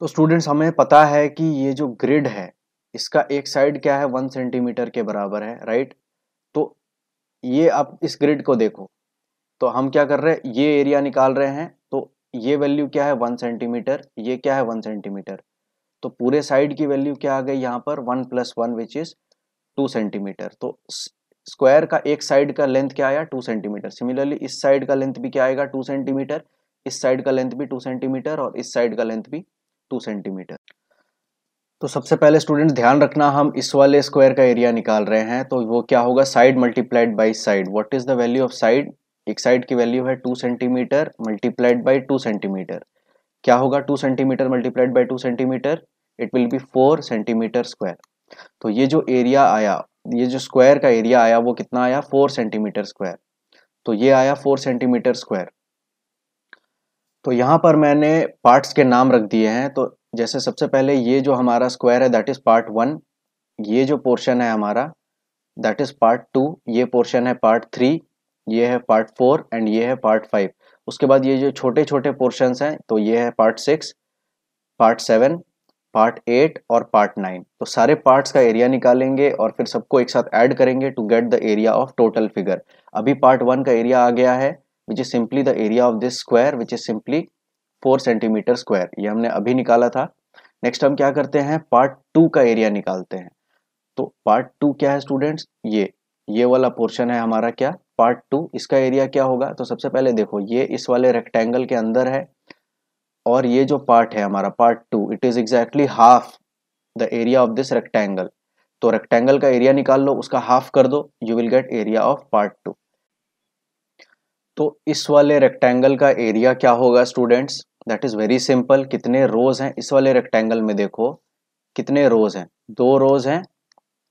तो स्टूडेंट्स हमें पता है कि ये जो ग्रिड है इसका एक साइड क्या है? वन सेंटीमीटर के बराबर है राइट तो ये आप इस ग्रिड को देखो। तो हम क्या कर रहे हैं? ये एरिया निकाल रहे हैं तो ये वैल्यू क्या है? वन सेंटीमीटर, ये क्या है? One centimetre. तो पूरे साइड की वैल्यू क्या आ गई यहाँ पर? One plus one which is two centimetre तो स्क्वायर का एक साइड का लेंथ क्या आया? टू सेंटीमीटर सिमिलरली इस साइड का लेंथ भी क्या आएगा? टू सेंटीमीटर इस साइड का लेंथ भी टू सेंटीमीटर और इस साइड का लेंथ भी टू सेंटीमीटर तो सबसे पहले स्टूडेंट्स ध्यान रखना, हम इस वाले स्क्वायर का एरिया निकाल रहे हैं तो वो क्या होगा? Side multiplied by side what is the value of side एक साइड की वैल्यू है two centimetre multiplied by two centimetre क्या होगा? Two centimetre multiplied by two centimetre it will be four centimetre square तो ये जो एरिया आया, ये जो स्क्वायर का एरिया आया, वो कितना आया? फोर सेंटीमीटर स्क्वायर तो ये आया फोर सेंटीमीटर स्क्वायर तो यहाँ पर मैंने पार्ट्स के नाम रख दिए हैं तो जैसे सबसे पहले ये जो हमारा स्क्वायर है दैट इज़ पार्ट वन ये जो पोर्शन है हमारा दैट इज़ पार्ट टू ये पोर्शन है पार्ट थ्री ये है पार्ट फोर एंड ये है पार्ट फाइव उसके बाद ये जो छोटे छोटे पोर्शंस हैं तो ये है part six part seven part eight और पार्ट नाइन तो सारे पार्ट्स का एरिया निकालेंगे और फिर सबको एक साथ ऐड करेंगे to get the area of total figure अभी पार्ट वन का एरिया आ गया है which is simply the area of this square which is simply four centimetre square, ये हमने अभी निकाला था। नेक्स्ट हम क्या करते हैं? पार्ट टू का एरिया निकालते हैं। तो पार्ट टू क्या है स्टूडेंट्स ये ये वाला पोर्शन है हमारा क्या? पार्ट टू इसका एरिया क्या होगा? तो सबसे पहले देखो, ये इस वाले रेक्टेंगल के अंदर है और ये जो पार्ट है हमारा part two it is exactly half the area of this rectangle तो रेक्टेंगल का एरिया निकाल लो, उसका हाफ़ कर दो you will get area of part two तो इस वाले रेक्टेंगल का एरिया क्या होगा students that is very simple कितने रोज हैं? इस वाले रेक्टेंगल में देखो। कितने रोज हैं? दो रोज हैं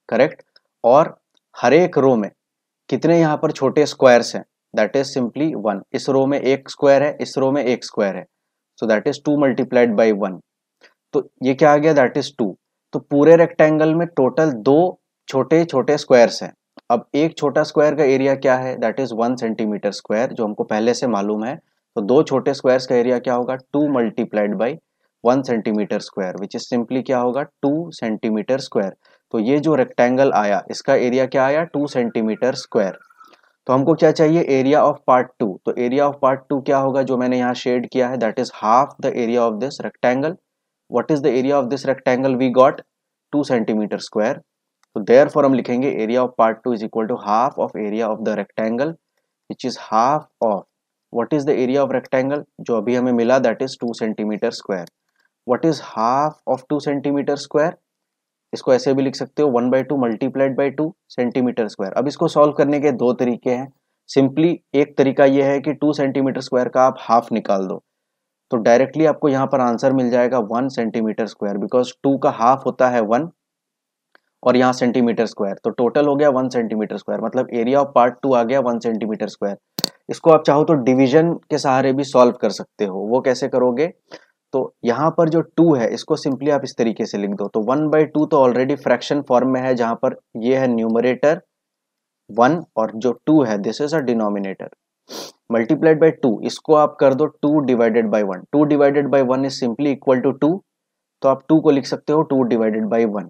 करेक्ट और हर एक रो में कितने यहाँ पर छोटे स्क्वायर्स हैं? दैट इज़ सिंपली वन इस रो में एक स्क्वायर है, इस रो में एक स्क्वायर है। So that is two multiplied by one तो ये क्या आ गया? दैट इज़ टू तो पूरे रेक्टेंगल में टोटल दो छोटे छोटे स्क्वायर्स हैं। अब एक छोटा स्क्वायर का एरिया क्या है? That is one centimetre square जो हमको पहले से मालूम है। तो दो छोटे स्क्वायर्स का एरिया क्या होगा? Two multiplied by one centimetre square which is simply क्या होगा? टू सेंटीमीटर स्क्वायर तो ये जो रेक्टेंगल आया, इसका एरिया क्या आया? टू सेंटीमीटर स्क्वायर तो हमको क्या चाहिए? एरिया ऑफ़ पार्ट टू तो एरिया ऑफ़ पार्ट टू क्या होगा? जो मैंने यहाँ शेड किया है that is half the area of this rectangle what is the area of this rectangle we got two centimetre square therefore for हम लिखेंगे area of part two is equal to half of area of the rectangle which is half of what is the area of rectangle जो अभी हमें मिला that is two centimetre square what is half of two centimetre square इसको ऐसे भी लिख सकते हो one by two multiplied by two centimetre square अब इसको सॉल्व करने के दो तरीके हैं। सिंपली एक तरीका यह है कि टू सेंटीमीटर स्क्वायर का आप हाफ़ निकाल दो। तो डायरेक्टली आपको यहाँ पर आंसर मिल जाएगा one centimetre square because two का हाफ़ होता है वन और यहाँ सेंटीमीटर स्क्वायर तो टोटल हो गया वन सेंटीमीटर स्क्वायर मतलब एरिया ऑफ़ पार्ट टू आ गया वन सेंटीमीटर स्क्वायर इसको आप चाहो तो डिवीज़न के सहारे भी सॉल्व कर सकते हो। वो कैसे करोगे? तो यहाँ पर जो टू है, इसको सिंपली आप इस तरीके से लिख दो। तो वन बाई टू तो ऑलरेडी फ्रैक्शन फॉर्म में है, जहाँ पर ये है न्यूमरेटर वन और जो टू है this is a denominator multiplied by two इसको आप कर दो two divided by one two divided by one is simply equal to two तो आप टू को लिख सकते हो, टू डिवाइडेड बाई वन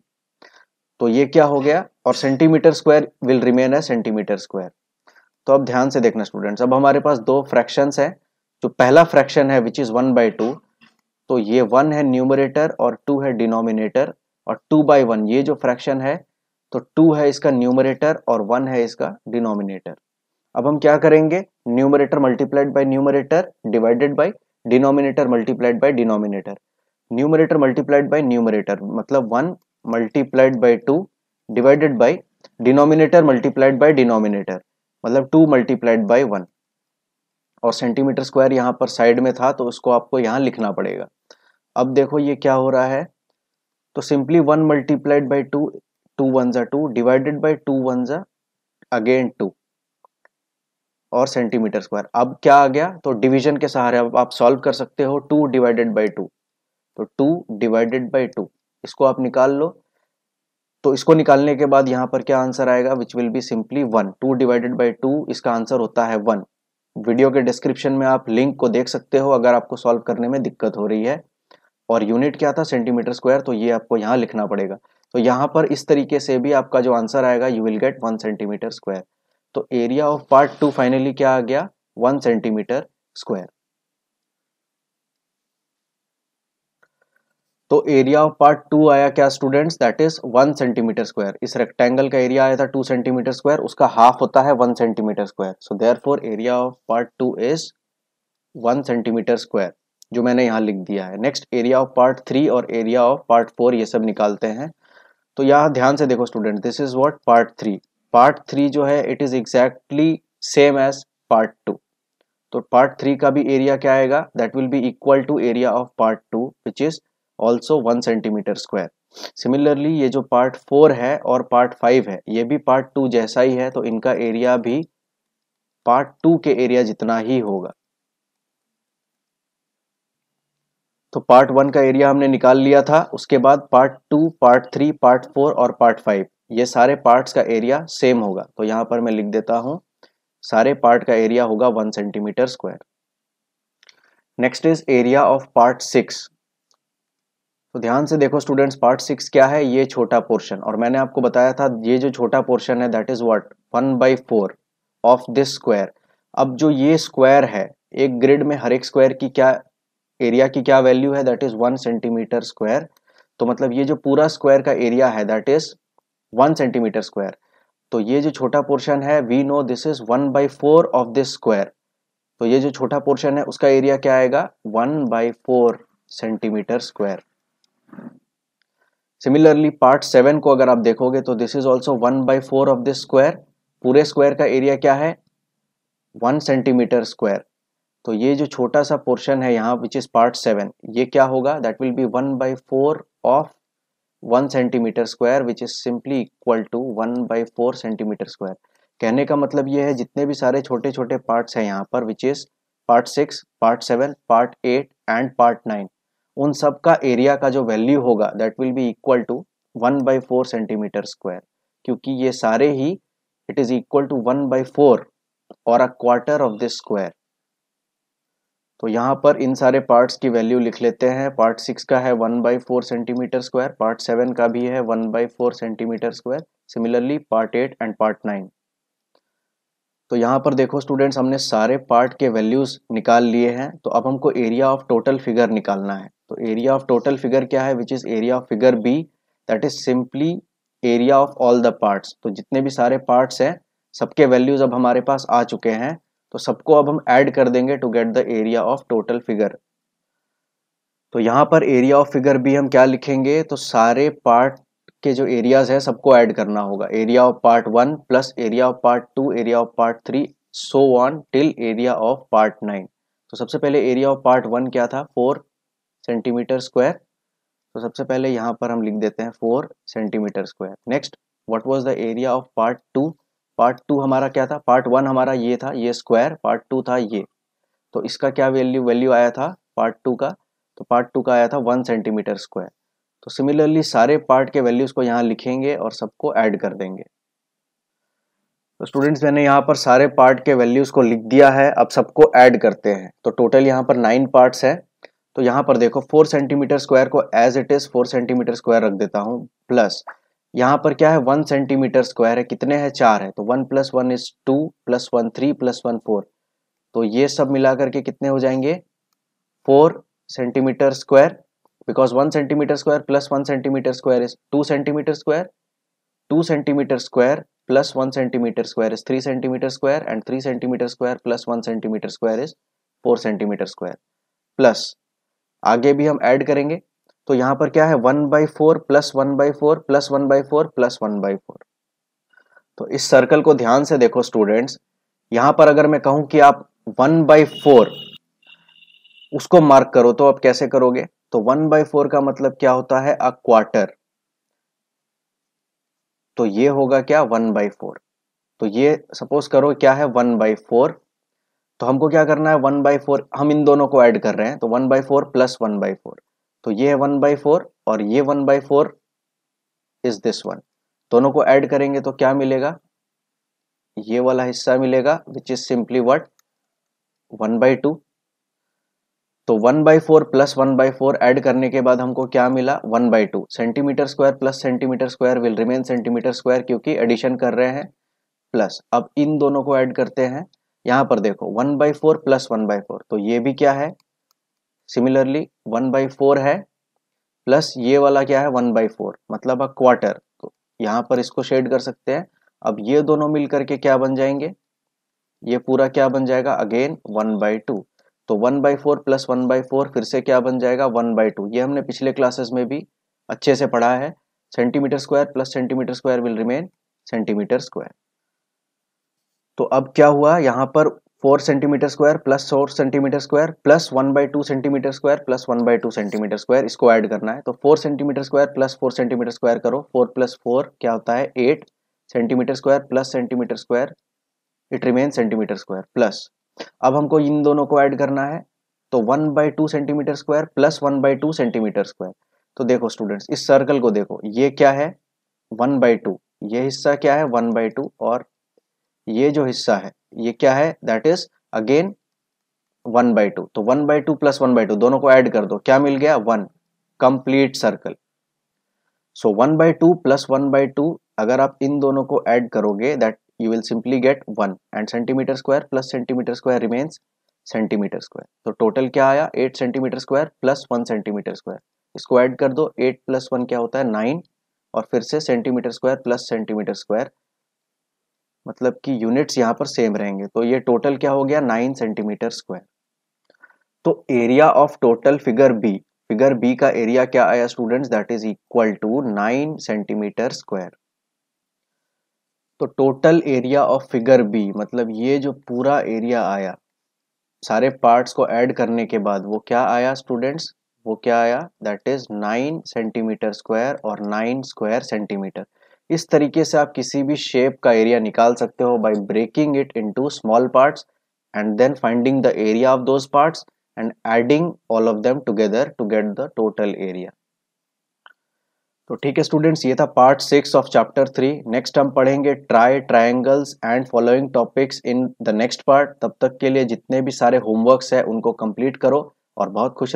तो ये क्या हो गया? और सेंटीमीटर स्क्वायर विल रिमेन है सेंटीमीटर स्क्वायर तो अब ध्यान से देखना स्टूडेंट्स अब हमारे पास दो फ्रैक्शंस है, जो पहला फ्रैक्शन है which is one by two तो ये वन है न्यूमरेटर और टू है डिनोमिनेटर और टू बाई वन ये जो फ्रैक्शन है तो टू है इसका न्यूमरेटर और वन है इसका डिनोमिनेटर अब हम क्या करेंगे? Numerator multiplied by numerator divided by denominator multiplied by denominator numerator multiplied by numerator मतलब one multiplied by two divided by denominator multiplied by denominator मतलब टू मल्टीप्लाइड बाई वन और सेंटीमीटर स्क्वायर यहाँ पर side में था तो उसको आपको यहाँ लिखना पड़ेगा। अब देखो ये क्या हो रहा है। तो simply one multiplied by two two one ज़ा two divided by two one ज़ा अगेन टू और सेंटीमीटर स्क्वायर अब क्या आ गया? तो डिवीज़न के सहारे अब आप सॉल्व कर सकते हो टू डिवाइडेड बाई टू तो टू डिवाइडेड बाई टू इसको आप निकाल लो। तो इसको निकालने के बाद यहाँ पर क्या आंसर आएगा which will be simply one two divided by two इसका आंसर होता है वन वीडियो के डिस्क्रिप्शन में आप लिंक को देख सकते हो अगर आपको सॉल्व करने में दिक्कत हो रही है। और यूनिट क्या था? सेंटीमीटर स्क्वायर तो ये आपको यहाँ लिखना पड़ेगा। तो यहाँ पर इस तरीके से भी आपका जो आंसर आएगा you will get one centimetre square तो area of part two finally क्या आ गया? वन सेंटीमीटर स्क्वायर तो एरिया ऑफ़ पार्ट टू आया क्या students that is one centimetre square इस रेक्टेंगल का एरिया आया था टू सेंटीमीटर स्क्वायर उसका हाफ़ होता है one centimetre square so therefore area of part two is one centimetre square जो मैंने यहाँ लिख दिया है। Next area of part three और एरिया ऑफ़ पार्ट फोर ये सब निकालते हैं। तो यहाँ ध्यान से देखो student this is what part three part three जो है it is exactly same as part two तो पार्ट थ्री का भी एरिया क्या आएगा? That will be equal to area of part two which is also one centimetre square similarly ये जो part four है और पार्ट फाइव है, ये भी पार्ट टू जैसा ही है तो इनका एरिया भी पार्ट टू के एरिया जितना ही होगा। तो पार्ट वन का एरिया हमने निकाल लिया था, उसके बाद part two part three part four और पार्ट फाइव ये सारे पार्ट्स का एरिया सेम होगा। तो यहाँ पर मैं लिख देता हूँ, सारे पार्ट का एरिया होगा one centimetre square next is area of part six तो ध्यान से देखो स्टूडेंट्स पार्ट सिक्स क्या है? ये छोटा पोर्शन और मैंने आपको बताया था, ये जो छोटा पोर्शन है that is what one by four of this square अब जो ये स्क्वायर है, एक ग्रिड में हर एक स्क्वायर की क्या एरिया की क्या वैल्यू है? That is one centimetre square तो मतलब ये जो पूरा स्क्वायर का एरिया है that is one centimetre square तो ये जो छोटा पोर्शन है we know this is one by four of this square तो ये जो छोटा पोर्शन है, उसका एरिया क्या आएगा? One by four centimetre square similarly part seven को अगर आप देखोगे तो this is also one by four of this square पूरे स्क्वायर का एरिया क्या है? वन सेंटीमीटर स्क्वायर तो ये जो छोटा सा पोर्शन है यहाँ विच इज़ पार्ट सेवन ये क्या होगा? That will be one by four of one centimetre square which is simply equal to one by four centimetre square कहने का मतलब ये है, जितने भी सारे छोटे छोटे पार्ट्स हैं यहाँ पर which is part six part seven part eight and part nine उन सब का एरिया का जो वैल्यू होगा that will be equal to one by four centimetre square क्योंकि ये सारे ही it is equal to one by four और a quarter of this square तो यहाँ पर इन सारे पार्ट्स की वैल्यू लिख लेते हैं। पार्ट सिक्स का है one by four centimetre square part seven का भी है one by four centimetre square similarly part eight and part nine तो यहाँ पर देखो स्टूडेंट्स हमने सारे पार्ट के वैल्यूज़ निकाल लिए हैं। तो अब हमको एरिया ऑफ़ टोटल फिगर निकालना है। तो एरिया ऑफ़ टोटल फिगर क्या है which is area of figure B that is simply area of all the parts तो जितने भी सारे पार्ट्स हैं, सबके वैल्यूज़ अब हमारे पास आ चुके हैं तो सबको अब हम ऐड कर देंगे to get the area of total figure तो यहाँ पर एरिया ऑफ़ फिगर भी हम क्या लिखेंगे तो सारे पार्ट के जो एरियाज़ है, सबको ऐड करना होगा. Area of part one plus area of part two area of part three so one till area of part nine तो सबसे पहले एरिया ऑफ़ पार्ट वन क्या था? Four centimetre square. तो सबसे पहले यहाँ पर हम लिख देते हैं four centimetre square next what was the area of part two part two हमारा क्या था? पार्ट वन हमारा ये था, ये स्क्वायर पार्ट टू था ये। तो इसका क्या वैल्यू वैल्यू आया था? पार्ट टू का। तो पार्ट टू का आया था वन सेंटीमीटर स्क्वायर तो सिमिलरली सारे पार्ट के वैल्यूज़ को यहाँ लिखेंगे और सबको ऐड कर देंगे। तो स्टूडेंट्स मैंने यहाँ पर सारे पार्ट के वैल्यूज़ को लिख दिया है, अब सबको ऐड करते हैं। तो टोटल यहाँ पर नाइन पार्ट्स है। तो यहाँ पर देखो फोर सेंटीमीटर स्क्वायर को as it is four centimetre square रख देता हूँ प्लस यहाँ पर क्या है वन सेंटीमीटर स्क्वायर है, कितने हैं, चार है तो one plus one is two plus one three plus one four तो ये सब मिला करके कितने हो जाएँगे four centimetre square because one centimetre square plus one centimetre square is two centimetre square two centimetre square plus one centimetre square is three centimetre square and three centimetre square plus one centimetre square is four centimetre square plus आगे भी हम add करेंगे तो यहाँ पर क्या है? One by four plus one by four plus one by four plus one by four. तो इस सर्कल को ध्यान से देखो स्टूडेंट्स, यहाँ पर अगर मैं कहूँ कि आप वन बाई फोर उसको मार्क करो तो आप कैसे करोगे? तो वन बाई फोर का मतलब क्या होता है? A quarter. तो ये होगा क्या? One by four. तो ये सपोज़ करो क्या है? वन बाई फोर तो हमको क्या करना है? वन बाई फोर हम इन दोनों को ऐड कर रहे हैं तो one by four plus one by four तो ये है वन बाई फोर और ये one by four is this one दोनों को ऐड करेंगे तो क्या मिलेगा? ये वाला हिस्सा मिलेगा which is simply what one by two तो one by four plus one by four add करने के बाद हमको क्या मिला? One by two centimetre square plus centimetre square will remain centimetre square क्योंकि एडिशन कर रहे हैं प्लस अब इन दोनों को ऐड करते हैं। यहाँ पर देखो one by four plus one by four तो ये भी क्या है? सिमिलरली वन बाई फोर है प्लस ये वाला क्या है? वन बाई फोर मतलब अ क्वार्टर तो यहाँ पर इसको शेड कर सकते हैं। अब ये दोनों मिल करके क्या बन जाएँगे? ये पूरा क्या बन जाएगा? अगेन वन बाई टू तो one by four plus one by four फिर से क्या बन जाएगा? वन बाई टू ये हमने पिछले क्लासेस में भी अच्छे से पढ़ा है। Centimetre square plus centimetre square will remain centimetre square तो अब क्या हुआ? यहाँ पर four centimetre square plus four centimetre square plus one by two centimetre square plus one by two centimetre square इसको ऐड करना है। तो four centimetre square plus four centimetre square करो। फोर प्लस फोर क्या होता है? Eight centimetre square plus centimetre square it remain centimetre square plus अब हमको इन दोनों को ऐड करना है। तो one by two centimetre square plus one by two centimetre square तो देखो स्टूडेंट्स इस सर्कल को देखो। ये क्या है? वन बाई टू ये हिस्सा क्या है? वन बाई टू और ये जो हिस्सा है, ये क्या है? That is again one by two तो one by two plus one by two दोनों को ऐड कर दो। क्या मिल गया? One complete circle so one by two plus one by two अगर आप इन दोनों को ऐड करोगे that you will simply get 1 and centimeter square plus centimeter square remains centimetre square तो टोटल क्या आया? 8 centimetre square plus 1 centimetre square इसको ऐड कर दो। 8 प्लस 1 क्या होता है? 9 और फिर से centimetre square plus centimetre square मतलब कि यूनिट्स यहाँ पर सेम रहेंगे। तो ये टोटल क्या हो गया? नाइन सेंटीमीटर स्क्वायर तो area of total figure B figure B का एरिया क्या आया students that is equal to nine centimetre square तो total area of figure B मतलब ये जो पूरा एरिया आया, सारे पार्ट्स को ऐड करने के बाद वो क्या आया स्टूडेंट्स वो क्या आया? That is nine centimetre square और नाइन स्क्वायर सेंटीमीटर इस तरीके से आप किसी भी शेप का एरिया निकाल सकते हो by breaking it into small parts and then finding the area of those parts and adding all of them together to get the total area तो ठीक है स्टूडेंट्स ये था part six of chapter three next हम पढ़ेंगे try triangles and following topics in the next part तब तक के लिए जितने भी सारे होमवर्क्स है, उनको कंप्लीट करो और बहुत खुश